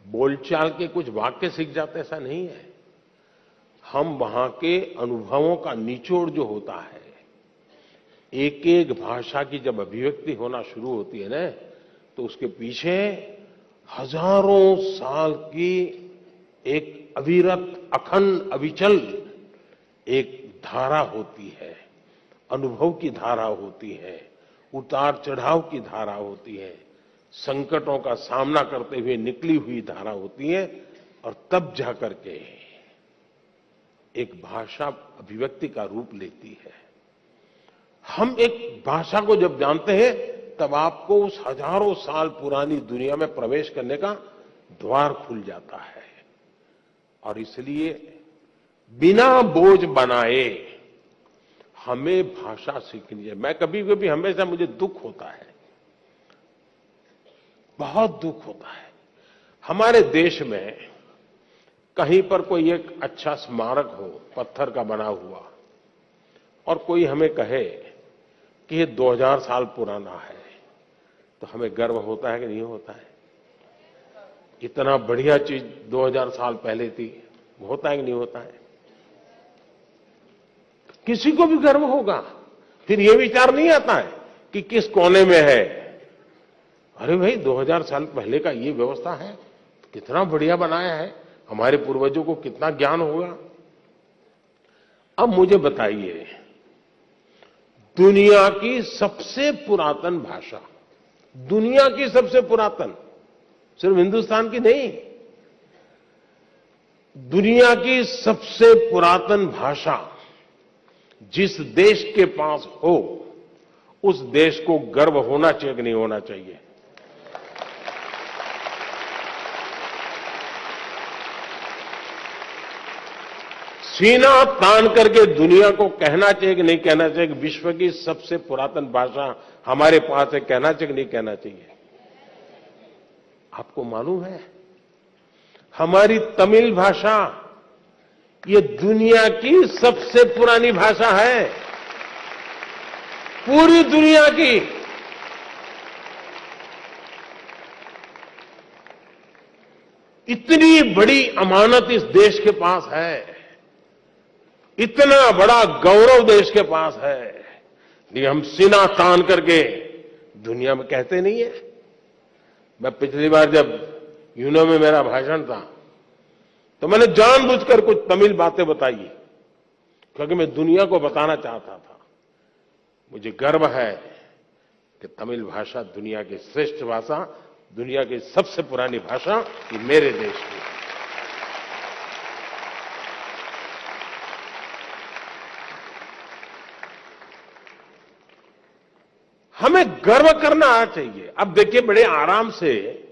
Speaker 3: बोलचाल के कुछ वाक्य सीख जाते ऐसा नहीं है। हम वहाँ के अनुभवों का निचोड़ जो होता है एक एक भाषा की जब अभिव्यक्ति होना शुरू होती है ना तो उसके पीछे हज़ारों साल की एक अविरत, अखंड, अविचल एक धारा होती है, अनुभव की धारा होती है, उतार चढ़ाव की धारा होती है, संकटों का सामना करते हुए निकली हुई धारा होती है, और तब जाकर के एक भाषा अभिव्यक्ति का रूप लेती है। हम एक भाषा को जब जानते हैं, तब आपको उस हज़ारों साल पुरानी दुनिया में प्रवेश करने का द्वार खुल जाता है। और इसलिए बिना बोझ बनाए हमें भाषा सीखनी है मैं कभी कभी हमेशा मुझे दुख होता है। बहुत दुख होता है। हमारे देश में कहीं पर कोई एक अच्छा स्मारक हो, पत्थर का बना हुआ, और कोई हमें कहे कि ये 2000 साल पुराना है तो हमें गर्व होता है कि नहीं होता है? इतना बढ़िया चीज़ 2000 साल पहले थी, होता है कि नहीं होता है? किसी को भी गर्व होगा। फिर यह विचार नहीं आता है कि किस कोने में है। अरे भाई 2000 साल पहले का ये व्यवस्था है। कितना बढ़िया बनाया है। हमारे पूर्वजों को कितना ज्ञान होगा। अब मुझे बताइए, दुनिया की सबसे पुरातन भाषा, दुनिया की सबसे पुरातन, सिर्फ़ हिंदुस्तान की नहीं, दुनिया की सबसे पुरातन भाषा जिस देश के पास हो, उस देश को गर्व होना चाहिए कि नहीं होना चाहिए। सीना तान करके दुनिया को कहना चाहिए कि नहीं कहना चाहिए, कि विश्व की सबसे पुरातन भाषा हमारे पास है, कहना चाहिए कि नहीं कहना चाहिए। आपको मालूम है, हमारी तमिल भाषा ये दुनिया की सबसे पुरानी भाषा है। पूरी दुनिया की। इतनी बड़ी अमानत इस देश के पास है। इतना बड़ा गौरव देश के पास है। लेकिन हम सीना तान करके दुनिया में कहते नहीं है। मैं पिछली बार जब यूनो में मेरा भाषण था तो मैंने जानबूझकर कुछ तमिल बातें बताई। क्योंकि मैं दुनिया को बताना चाहता था। मुझे गर्व है कि तमिल भाषा दुनिया की श्रेष्ठ भाषा, दुनिया की सबसे पुरानी भाषा ये मेरे देश की हमें गर्व करना चाहिए। अब देखिए, बड़े आराम से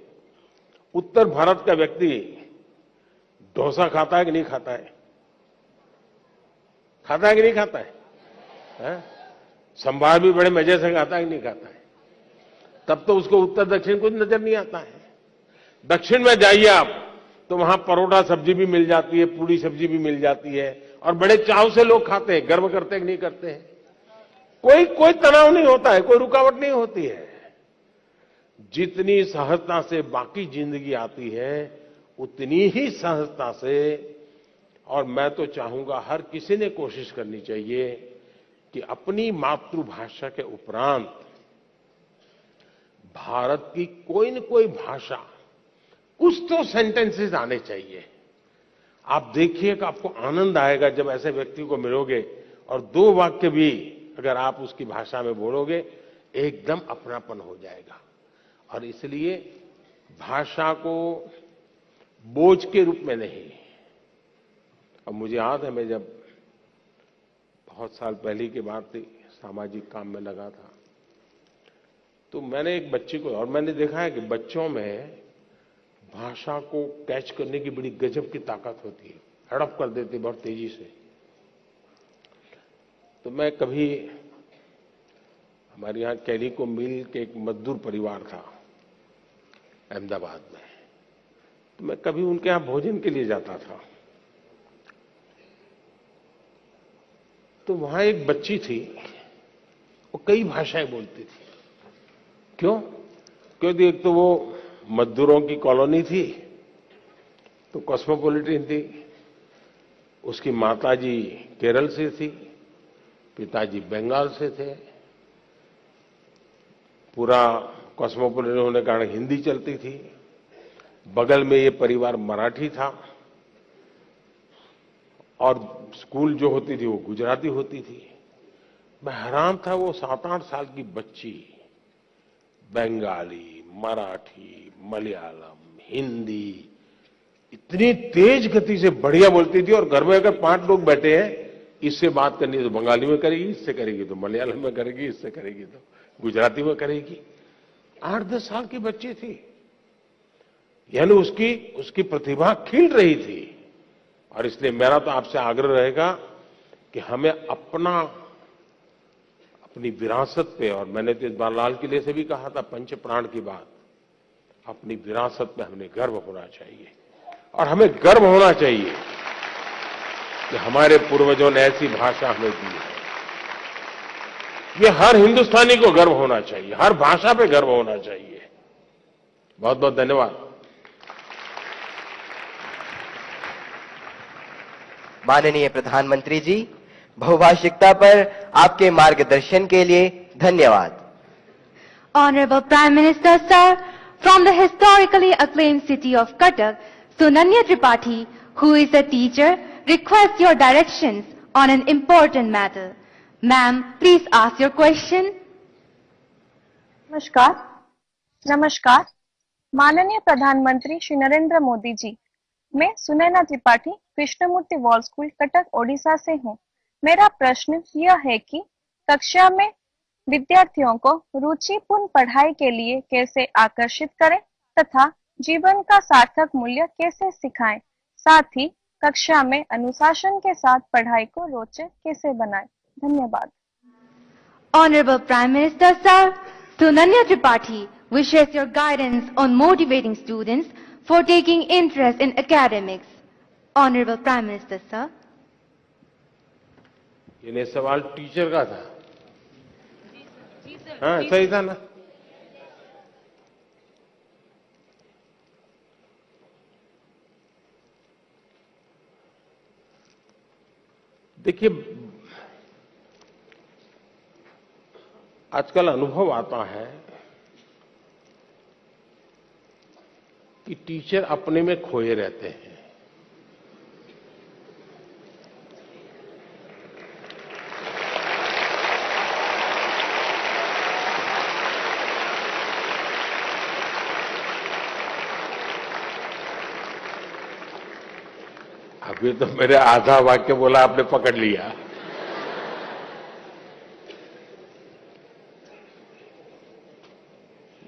Speaker 3: उत्तर भारत का व्यक्ति डोसा खाता है कि नहीं खाता है? खाता है कि नहीं खाता है, है? संभार भी बड़े मज़े से खाता है कि नहीं खाता है? तब तो उसको उत्तर दक्षिण कुछ नज़र नहीं आता है। दक्षिण में जाइए आप तो वहाँ परोठा सब्ज़ी भी मिल जाती है पूरी सब्ज़ी भी मिल जाती है और बड़े चाव से लोग खाते हैं गर्व करते हैं कि नहीं करते हैं। कोई कोई तनाव नहीं होता है कोई रुकावट नहीं होती है। जितनी सहजता से बाकी ज़िंदगी आती है उतनी ही सहजता से, और मैं तो चाहूँगा हर किसी ने कोशिश करनी चाहिए कि अपनी मातृभाषा के उपरांत भारत की कोई न कोई भाषा कुछ तो सेंटेंसेस आने चाहिए। आप देखिए कि आपको आनंद आएगा जब ऐसे व्यक्ति को मिलोगे, और दो वाक्य भी अगर आप उसकी भाषा में बोलोगे, एकदम अपनापन हो जाएगा। और इसलिए भाषा को बोझ के रूप में नहीं। अब मुझे याद है, मैं जब बहुत साल पहले की बात थी सामाजिक काम में लगा था तो मैंने एक बच्ची को, और मैंने देखा है कि बच्चों में भाषा को कैच करने की बड़ी गजब की ताकत होती है। हड़प कर देते बहुत तेज़ी से। तो मैं कभी हमारे यहाँ कैली को मिल के एक मजदूर परिवार था, अहमदाबाद में। तो मैं कभी उनके यहाँ भोजन के लिए जाता था। तो वहाँ एक बच्ची थी, वो कई भाषाएँ बोलती थी। क्यों? क्योंकि एक तो वो मजदूरों की कॉलोनी थी तो कॉस्मोपोलिटन थी, उसकी माताजी केरल से थी, पिताजी बंगाल से थे। पूरा कॉस्मोपोलिटन होने के कारण हिंदी चलती थी। बगल में ये परिवार मराठी था और स्कूल जो होती थी वो गुजराती होती थी। मैं हैरान था वो सात आठ साल की बच्ची। बंगाली, मराठी, मलयालम, हिंदी, इतनी तेज गति से बढ़िया बोलती थी और घर में अगर पाँच लोग बैठे हैं, इससे बात करनी है तो बंगाली में करेगी, इससे करेगी तो मलयालम में करेगी, इससे करेगी तो गुजराती में करेगी। आठ दस साल की बच्ची थी। यानी उसकी उसकी प्रतिभा खिल रही थी। और इसलिए मेरा तो आपसे आग्रह रहेगा कि हमें अपना, अपनी विरासत पे, और मैंने तो इस बार लाल किले से भी कहा था, पंच प्राण की बात, अपनी विरासत पे हमें गर्व होना चाहिए। और हमें गर्व होना चाहिए कि हमारे पूर्वजों ने ऐसी भाषा हमें दी है। ये हर हिंदुस्तानी को गर्व होना चाहिए, हर भाषा पे गर्व होना चाहिए। बहुत बहुत धन्यवाद।
Speaker 4: माननीय प्रधानमंत्री जी बहुभाषिकता पर आपके मार्गदर्शन के लिए धन्यवाद।
Speaker 6: Honourable prime minister sir from the historically acclaimed city of Cuttack Sunanya Tripathi who is a teacher request your direction on an important matter ma'am please ask your question
Speaker 10: नमस्कार नमस्कार माननीय प्रधानमंत्री श्री नरेंद्र मोदी जी मैं सुनैना त्रिपाठी कृष्णमूर्ति वॉल स्कूल कटक ओडिशा से हूँ। मेरा प्रश्न यह है कि कक्षा में विद्यार्थियों को रुचिपूर्ण पढ़ाई के लिए कैसे आकर्षित करें तथा जीवन का सार्थक मूल्य कैसे सिखाएँ? साथ ही कक्षा में अनुशासन के साथ पढ़ाई को रोचक कैसे बनाएँ? धन्यवाद।
Speaker 6: Honorable Prime Minister, sir, Sunanya Tripathi wishes your guidance on motivating students for taking interest in academics. Honorable Prime Minister, sir.
Speaker 3: ये सवाल टीचर का था हाँ सही था ना देखिए आजकल अनुभव आता है कि टीचर अपने में खोए रहते हैं। अभी तो मेरे आधा वाक्य बोला, आपने पकड़ लिया।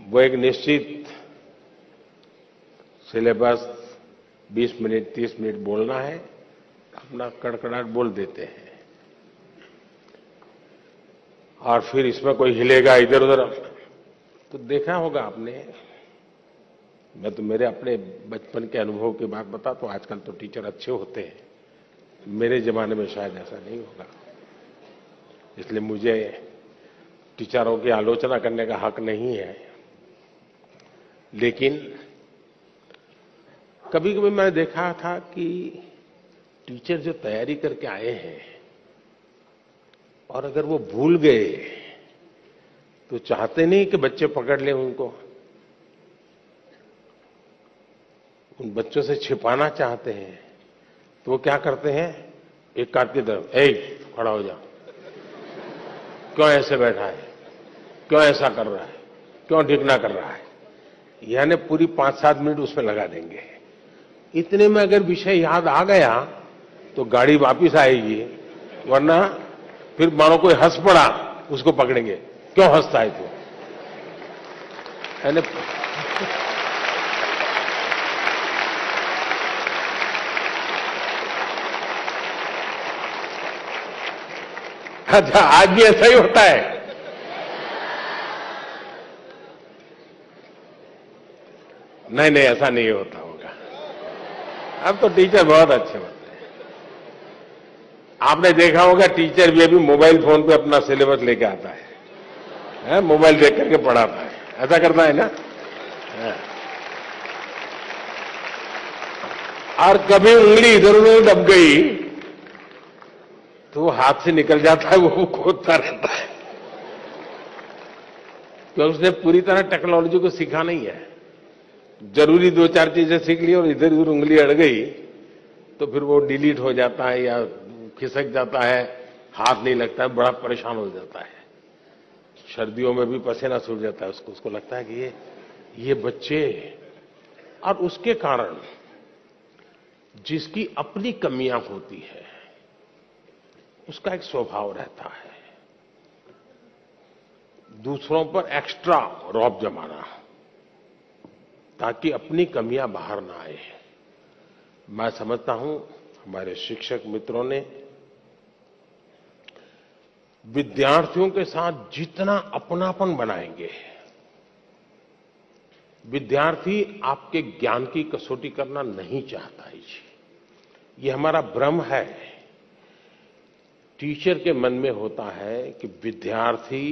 Speaker 3: वो एक निश्चित सिलेबस 20 मिनट 30 मिनट बोलना है, अपना कड़कड़ाहट बोल देते हैं। और फिर इसमें कोई हिलेगा इधर उधर तो देखा होगा आपने, मैं तो मेरे अपने बचपन के अनुभव की बात बता तो आजकल तो टीचर अच्छे होते हैं। मेरे जमाने में शायद ऐसा नहीं होगा। इसलिए मुझे टीचरों की आलोचना करने का हक नहीं है। लेकिन कभी कभी मैंने देखा था कि टीचर जो तैयारी करके आए हैं, और अगर वो भूल गए तो चाहते नहीं कि बच्चे पकड़ लें उनको। उन बच्चों से छिपाना चाहते हैं तो वो क्या करते हैं? एक काट की तरफ़, ए, खड़ा हो जा। क्यों ऐसे बैठा है? क्यों ऐसा कर रहा है? क्यों ढिकना कर रहा है? यानी पूरी पाँच सात मिनट उसमें लगा देंगे। इतने में अगर विषय याद आ गया तो गाड़ी वापिस आएगी। वरना फिर मानो कोई हंस पड़ा, उसको पकड़ेंगे। क्यों हंसता है तू? अच्छा आज भी ऐसा ही होता है। नहीं नहीं, ऐसा नहीं होता। अब तो टीचर बहुत अच्छे होते हैं। आपने देखा होगा टीचर भी अभी मोबाइल फ़ोन पे अपना सिलेबस लेके आता है, है? मोबाइल देख करके पढ़ाता है। ऐसा करता है ना? है। और कभी उंगली इधर उधर दब गई तो वो हाथ से निकल जाता है वो खोदता रहता है। तो उसने पूरी तरह टेक्नोलॉजी को सीखा नहीं है। ज़रूरी दो चार चीज़ें सीख ली और इधर उधर उंगली अड़ गई तो फिर वो डिलीट हो जाता है या खिसक जाता है, हाथ नहीं लगता है, बड़ा परेशान हो जाता है। सर्दियों में भी पसीना छूट जाता है उसको उसको लगता है कि ये ये बच्चे और उसके कारण जिसकी अपनी कमियाँ होती है, उसका एक स्वभाव रहता है। दूसरों पर एक्स्ट्रा रौब जमाना। ताकि अपनी कमियाँ बाहर ना आए। मैं समझता हूँ, हमारे शिक्षक मित्रों ने विद्यार्थियों के साथ जितना अपनापन बनाएँगे, विद्यार्थी आपके ज्ञान की कसौटी करना नहीं चाहता ये हमारा भ्रम है। टीचर के मन में होता है कि विद्यार्थी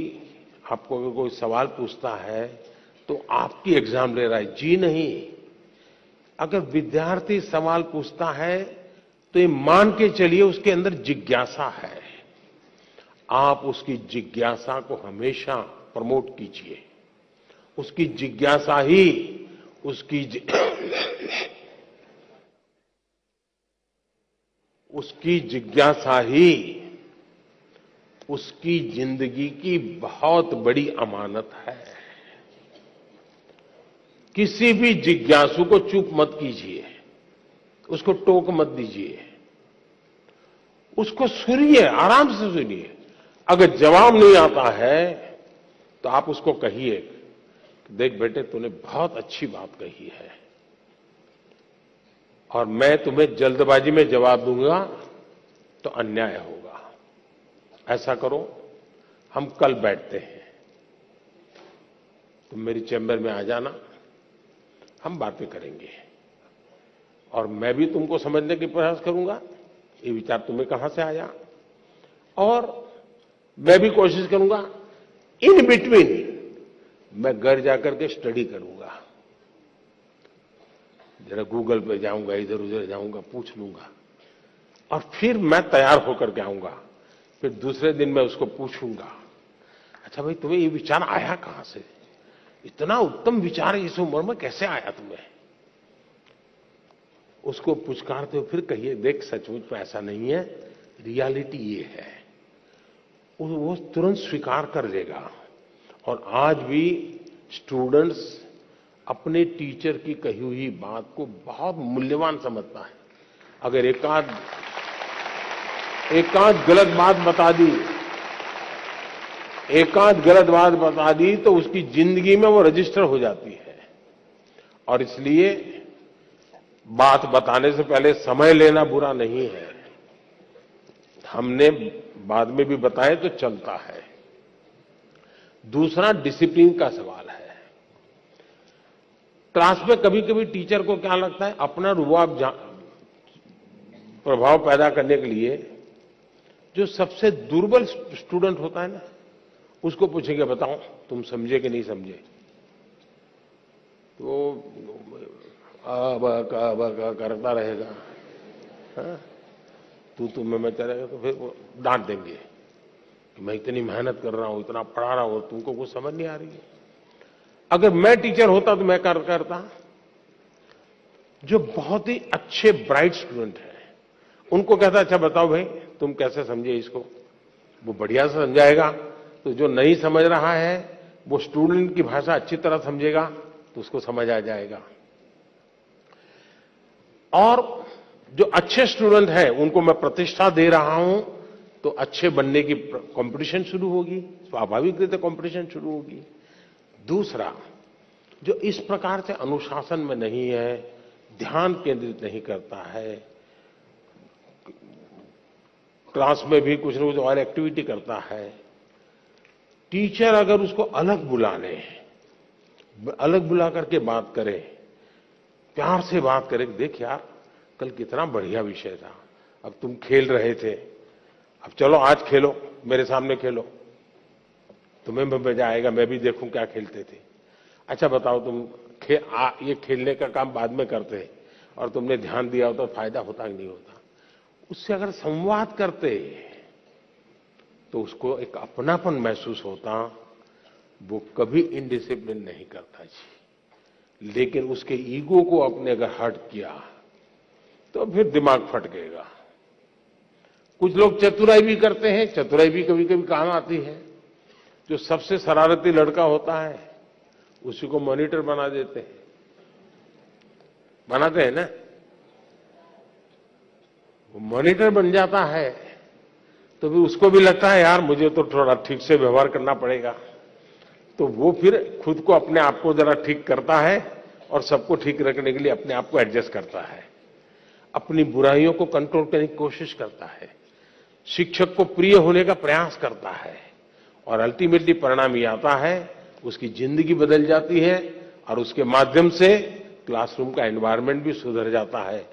Speaker 3: आपको अगर कोई सवाल पूछता है तो आपकी एग्ज़ाम ले रहा है। जी नहीं। अगर विद्यार्थी सवाल पूछता है तो ये मान के चलिए उसके अंदर जिज्ञासा है। आप उसकी जिज्ञासा को हमेशा प्रमोट कीजिए। उसकी जिज्ञासा ही उसकी जि... उसकी जिज्ञासा ही उसकी ज़िंदगी की बहुत बड़ी अमानत है। किसी भी जिज्ञासु को चुप मत कीजिए। उसको टोक मत दीजिए। उसको सुनिए, आराम से सुनिए। अगर जवाब नहीं आता है तो आप उसको कहिए देख बेटे, तूने बहुत अच्छी बात कही है। और मैं तुम्हें जल्दबाजी में जवाब दूँगा तो अन्याय होगा। ऐसा करो, हम कल बैठते हैं। तुम मेरी चैम्बर में आ जाना। हम बातें करेंगे। और मैं भी तुमको समझने की प्रयास करूँगा, ये विचार तुम्हें कहाँ से आया? और मैं भी कोशिश करूँगा, इन बिटवीन मैं घर जाकर के स्टडी करूँगा। जरा गूगल पे जाऊँगा, इधर उधर जाऊँगा, पूछ लूँगा। और फिर मैं तैयार होकर के आऊँगा, फिर दूसरे दिन मैं उसको पूछूँगा। अच्छा भाई, तुम्हें ये विचार आया कहाँ से? इतना उत्तम विचार इस उम्र में, कैसे आया तुम्हें? उसको पुचकारते हुए फिर कहिए, देख सचमुच में ऐसा नहीं है, रियलिटी ये है। वो तुरंत स्वीकार कर लेगा। और आज भी स्टूडेंट्स अपने टीचर की कही हुई बात को बहुत मूल्यवान समझता है। अगर एकाध एकाध गलत बात बता दी एकाध गलत बात बता दी तो उसकी ज़िंदगी में वो रजिस्टर हो जाती है। और इसलिए बात बताने से पहले समय लेना बुरा नहीं है। हमने बाद में भी बताए तो चलता है। दूसरा डिसिप्लिन का सवाल है। क्लास में कभी कभी टीचर को क्या लगता है? अपना रुआब प्रभाव पैदा करने के लिए जो सबसे दुर्बल स्टूडेंट होता है ना उसको पूछेंगे बताओ तुम समझे कि नहीं समझे? तो अब करता रहेगा। हाँ? तू तुम में, मैं चलेगा तो फिर वो डांट देंगे। कि मैं इतनी मेहनत कर रहा हूँ, इतना पढ़ा रहा हूँ, तुमको कुछ समझ नहीं आ रही है। अगर मैं टीचर होता तो मैं कर, करता। जो बहुत ही अच्छे, ब्राइट स्टूडेंट हैं, उनको कहता अच्छा बताओ भाई, तुम कैसे समझे इसको? वो बढ़िया से समझाएगा। तो जो नहीं समझ रहा है, वो स्टूडेंट की भाषा अच्छी तरह समझेगा तो उसको समझ आ जाएगा। और जो अच्छे स्टूडेंट हैं, उनको मैं प्रतिष्ठा दे रहा हूँ तो अच्छे बनने की कंपटीशन शुरू होगी स्वाभाविक रीते कंपटीशन शुरू होगी। दूसरा, जो इस प्रकार से अनुशासन में नहीं है, ध्यान केंद्रित नहीं करता है क्लास में भी कुछ ना कुछ और एक्टिविटी करता है टीचर अगर उसको अलग बुला ले अलग बुला करके बात करे प्यार से बात करे देख यार कल कितना बढ़िया विषय था अब तुम खेल रहे थे अब चलो आज खेलो मेरे सामने खेलो। तुम्हें भी मज़ा आएगा मैं भी देखूँ क्या खेलते थे। अच्छा बताओ तुम खे, आ, ये खेलने का काम बाद में करते हैं और तुमने ध्यान दिया हो तो फ़ायदा होता कि नहीं होता। उससे अगर संवाद करते तो उसको एक अपनापन महसूस होता, वो कभी इनडिसिप्लिन नहीं करता जी। लेकिन उसके ईगो को अपने अगर हर्ट किया तो फिर दिमाग फट गएगा कुछ लोग चतुराई भी करते हैं, चतुराई भी कभी कभी काम आती है। जो सबसे शरारती लड़का होता है, उसी को मॉनिटर बना देते हैं। बनाते हैं ना? वो मॉनिटर बन जाता है। तो फिर उसको भी लगता है, यार, मुझे तो थोड़ा ठीक से व्यवहार करना पड़ेगा। तो वो फिर खुद को अपने आप को जरा ठीक करता है और सबको ठीक रखने के लिए अपने आप को एडजस्ट करता है। अपनी बुराइयों को कंट्रोल करने की कोशिश करता है। शिक्षक को प्रिय होने का प्रयास करता है और अल्टीमेटली परिणाम ये आता है, उसकी ज़िंदगी बदल जाती है और उसके माध्यम से क्लासरूम का एनवायरनमेंट भी सुधर जाता है।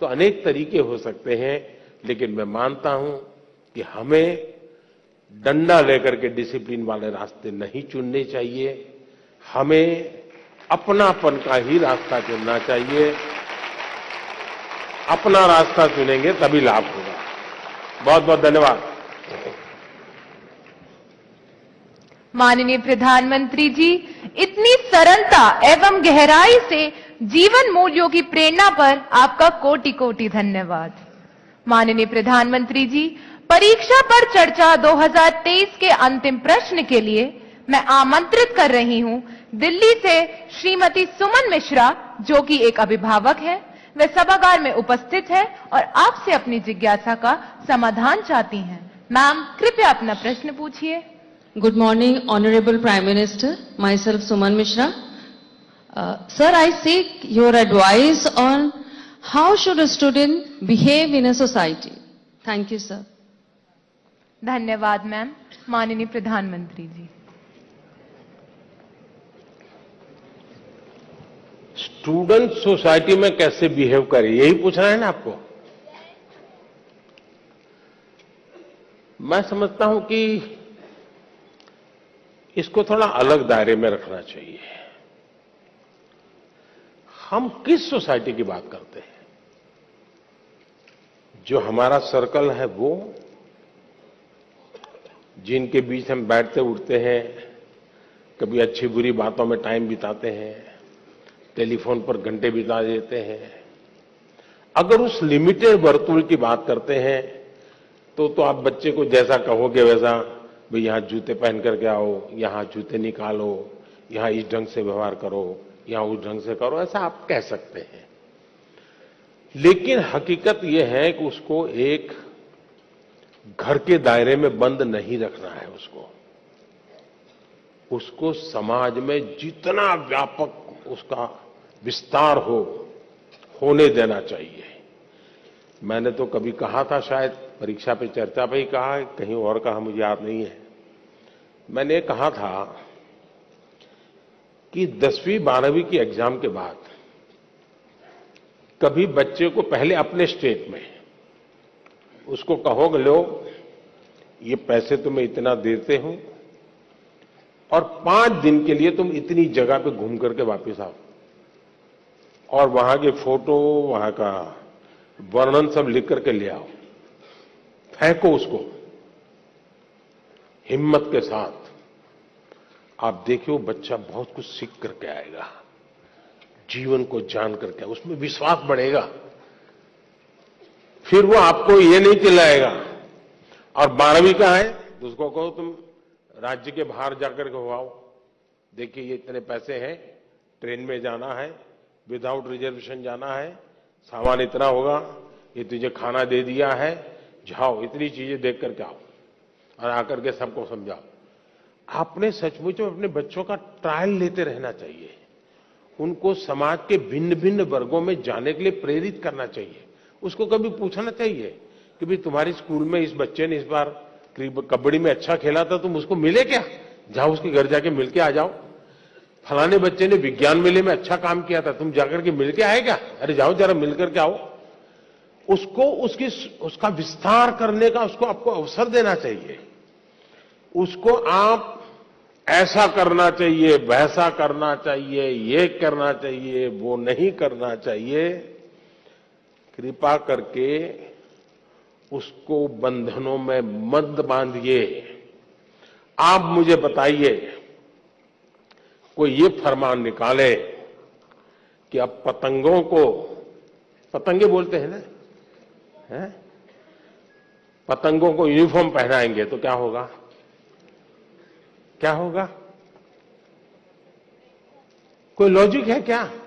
Speaker 3: तो अनेक तरीके हो सकते हैं, लेकिन मैं मानता हूँ कि हमें डंडा लेकर के डिसिप्लिन वाले रास्ते नहीं चुनने चाहिए। हमें अपनापन का ही रास्ता चुनना चाहिए। अपना रास्ता चुनेंगे तभी लाभ होगा। बहुत बहुत धन्यवाद।
Speaker 11: माननीय प्रधानमंत्री जी, इतनी सरलता एवं गहराई से जीवन मूल्यों की प्रेरणा पर आपका कोटि कोटि धन्यवाद। माननीय प्रधानमंत्री जी परीक्षा पर चर्चा 2023 के अंतिम प्रश्न के लिए मैं आमंत्रित कर रही हूँ दिल्ली से श्रीमती सुमन मिश्रा, जो कि एक अभिभावक है। वे सभागार में उपस्थित है और आपसे अपनी जिज्ञासा का समाधान चाहती हैं। मैम, कृपया अपना प्रश्न पूछिए।
Speaker 26: Good morning honourable prime minister myself Suman Mishra sir I seek your advice on how should student behave in a society. Thank you, sir.
Speaker 11: धन्यवाद, मैम। माननीय प्रधानमंत्री जी।
Speaker 3: स्टूडेंट सोसाइटी में कैसे बिहेव करे, यही पूछना है ना आपको? मैं समझता हूँ कि इसको थोड़ा अलग दायरे में रखना चाहिए। हम किस सोसाइटी की बात करते हैं? जो हमारा सर्कल है वो जिनके बीच हम बैठते उठते हैं, कभी अच्छी बुरी बातों में टाइम बिताते हैं टेलीफोन पर घंटे बिता देते हैं। अगर उस लिमिटेड वर्तुल की बात करते हैं तो तो आप बच्चे को जैसा कहोगे वैसा, भाई यहाँ जूते पहन करके आओ, यहाँ जूते निकालो, यहाँ इस ढंग से व्यवहार करो, यहाँ उस ढंग से करो, ऐसा आप कह सकते हैं। लेकिन हकीकत यह है कि उसको एक घर के दायरे में बंद नहीं रखना है उसको। उसको समाज में जितना व्यापक उसका विस्तार हो, होने देना चाहिए। मैंने तो कभी कहा था शायद, परीक्षा पे चर्चा पे ही कहा कहीं और कहा मुझे याद नहीं है। मैंने कहा था कि दसवीं, बारहवीं की एग्ज़ाम के बाद कभी बच्चे को पहले अपने स्टेट में उसको कहोगे लो, ये पैसे तुम्हें इतना देते हूँ और पाँच दिन के लिए तुम इतनी जगह पे घूम करके वापस आओ। और वहाँ के फ़ोटो, वहाँ का वर्णन सब लिख करके ले आओ। फेंको उसको। हिम्मत के साथ। आप देखिए बच्चा बहुत कुछ सीख करके आएगा। जीवन को जान करके, उसमें विश्वास बढ़ेगा। फिर वो आपको ये नहीं चिल्लाएगा। और बारहवीं का है तो उसको कहो तुम राज्य के बाहर जाकर के हो आओ देखिए ये इतने पैसे हैं, ट्रेन में जाना है विदाउट रिजर्वेशन जाना है, सामान इतना होगा, ये तुझे खाना दे दिया है, जाओ, इतनी चीज़ें देख करके आओ, और आकर के सबको समझाओ। आपने सचमुच में अपने बच्चों का ट्रायल लेते रहना चाहिए। उनको समाज के भिन्न भिन्न वर्गों में जाने के लिए प्रेरित करना चाहिए। उसको कभी पूछना चाहिए कि भाई तुम्हारी स्कूल में इस बच्चे ने इस बार कबड्डी में अच्छा खेला था, तुम उसको मिले क्या? जाओ उसके घर जाके मिल के आ जाओ। फलाने बच्चे ने विज्ञान मेले में अच्छा काम किया था, तुम जाकर के मिल के आए क्या? अरे जाओ, जरा मिल करके आओ। उसको उसकी उसका विस्तार करने का उसको आपको अवसर देना चाहिए। उसको आप ऐसा करना चाहिए, वैसा करना चाहिए, ये करना चाहिए, वो नहीं करना चाहिए। कृपा करके उसको बंधनों में मत बांधिए। आप मुझे बताइए, कोई ये फरमान निकाले कि अब पतंगों को, पतंगे बोलते हैं ना? है? पतंगों को यूनिफॉर्म पहनाएँगे तो क्या होगा? क्या होगा? कोई लॉजिक है क्या?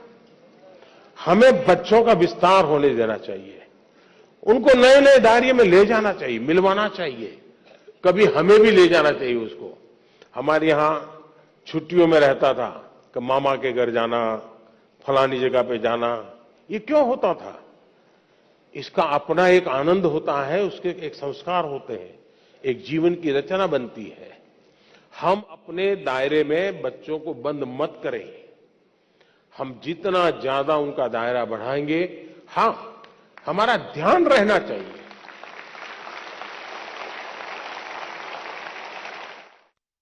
Speaker 3: हमें बच्चों का विस्तार होने देना चाहिए। उनको नए नए दायरे में ले जाना चाहिए, मिलवाना चाहिए। कभी हमें भी ले जाना चाहिए उसको। हमारे यहाँ छुट्टियों में रहता था कि मामा के घर जाना, फलानी जगह पे जाना, ये क्यों होता था? इसका अपना एक आनंद होता है, उसके एक संस्कार होते हैं, एक जीवन की रचना बनती है। हम अपने दायरे में बच्चों को बंद मत करें। हम जितना ज़्यादा उनका दायरा बढ़ाएँगे हाँ हमारा ध्यान रहना चाहिए।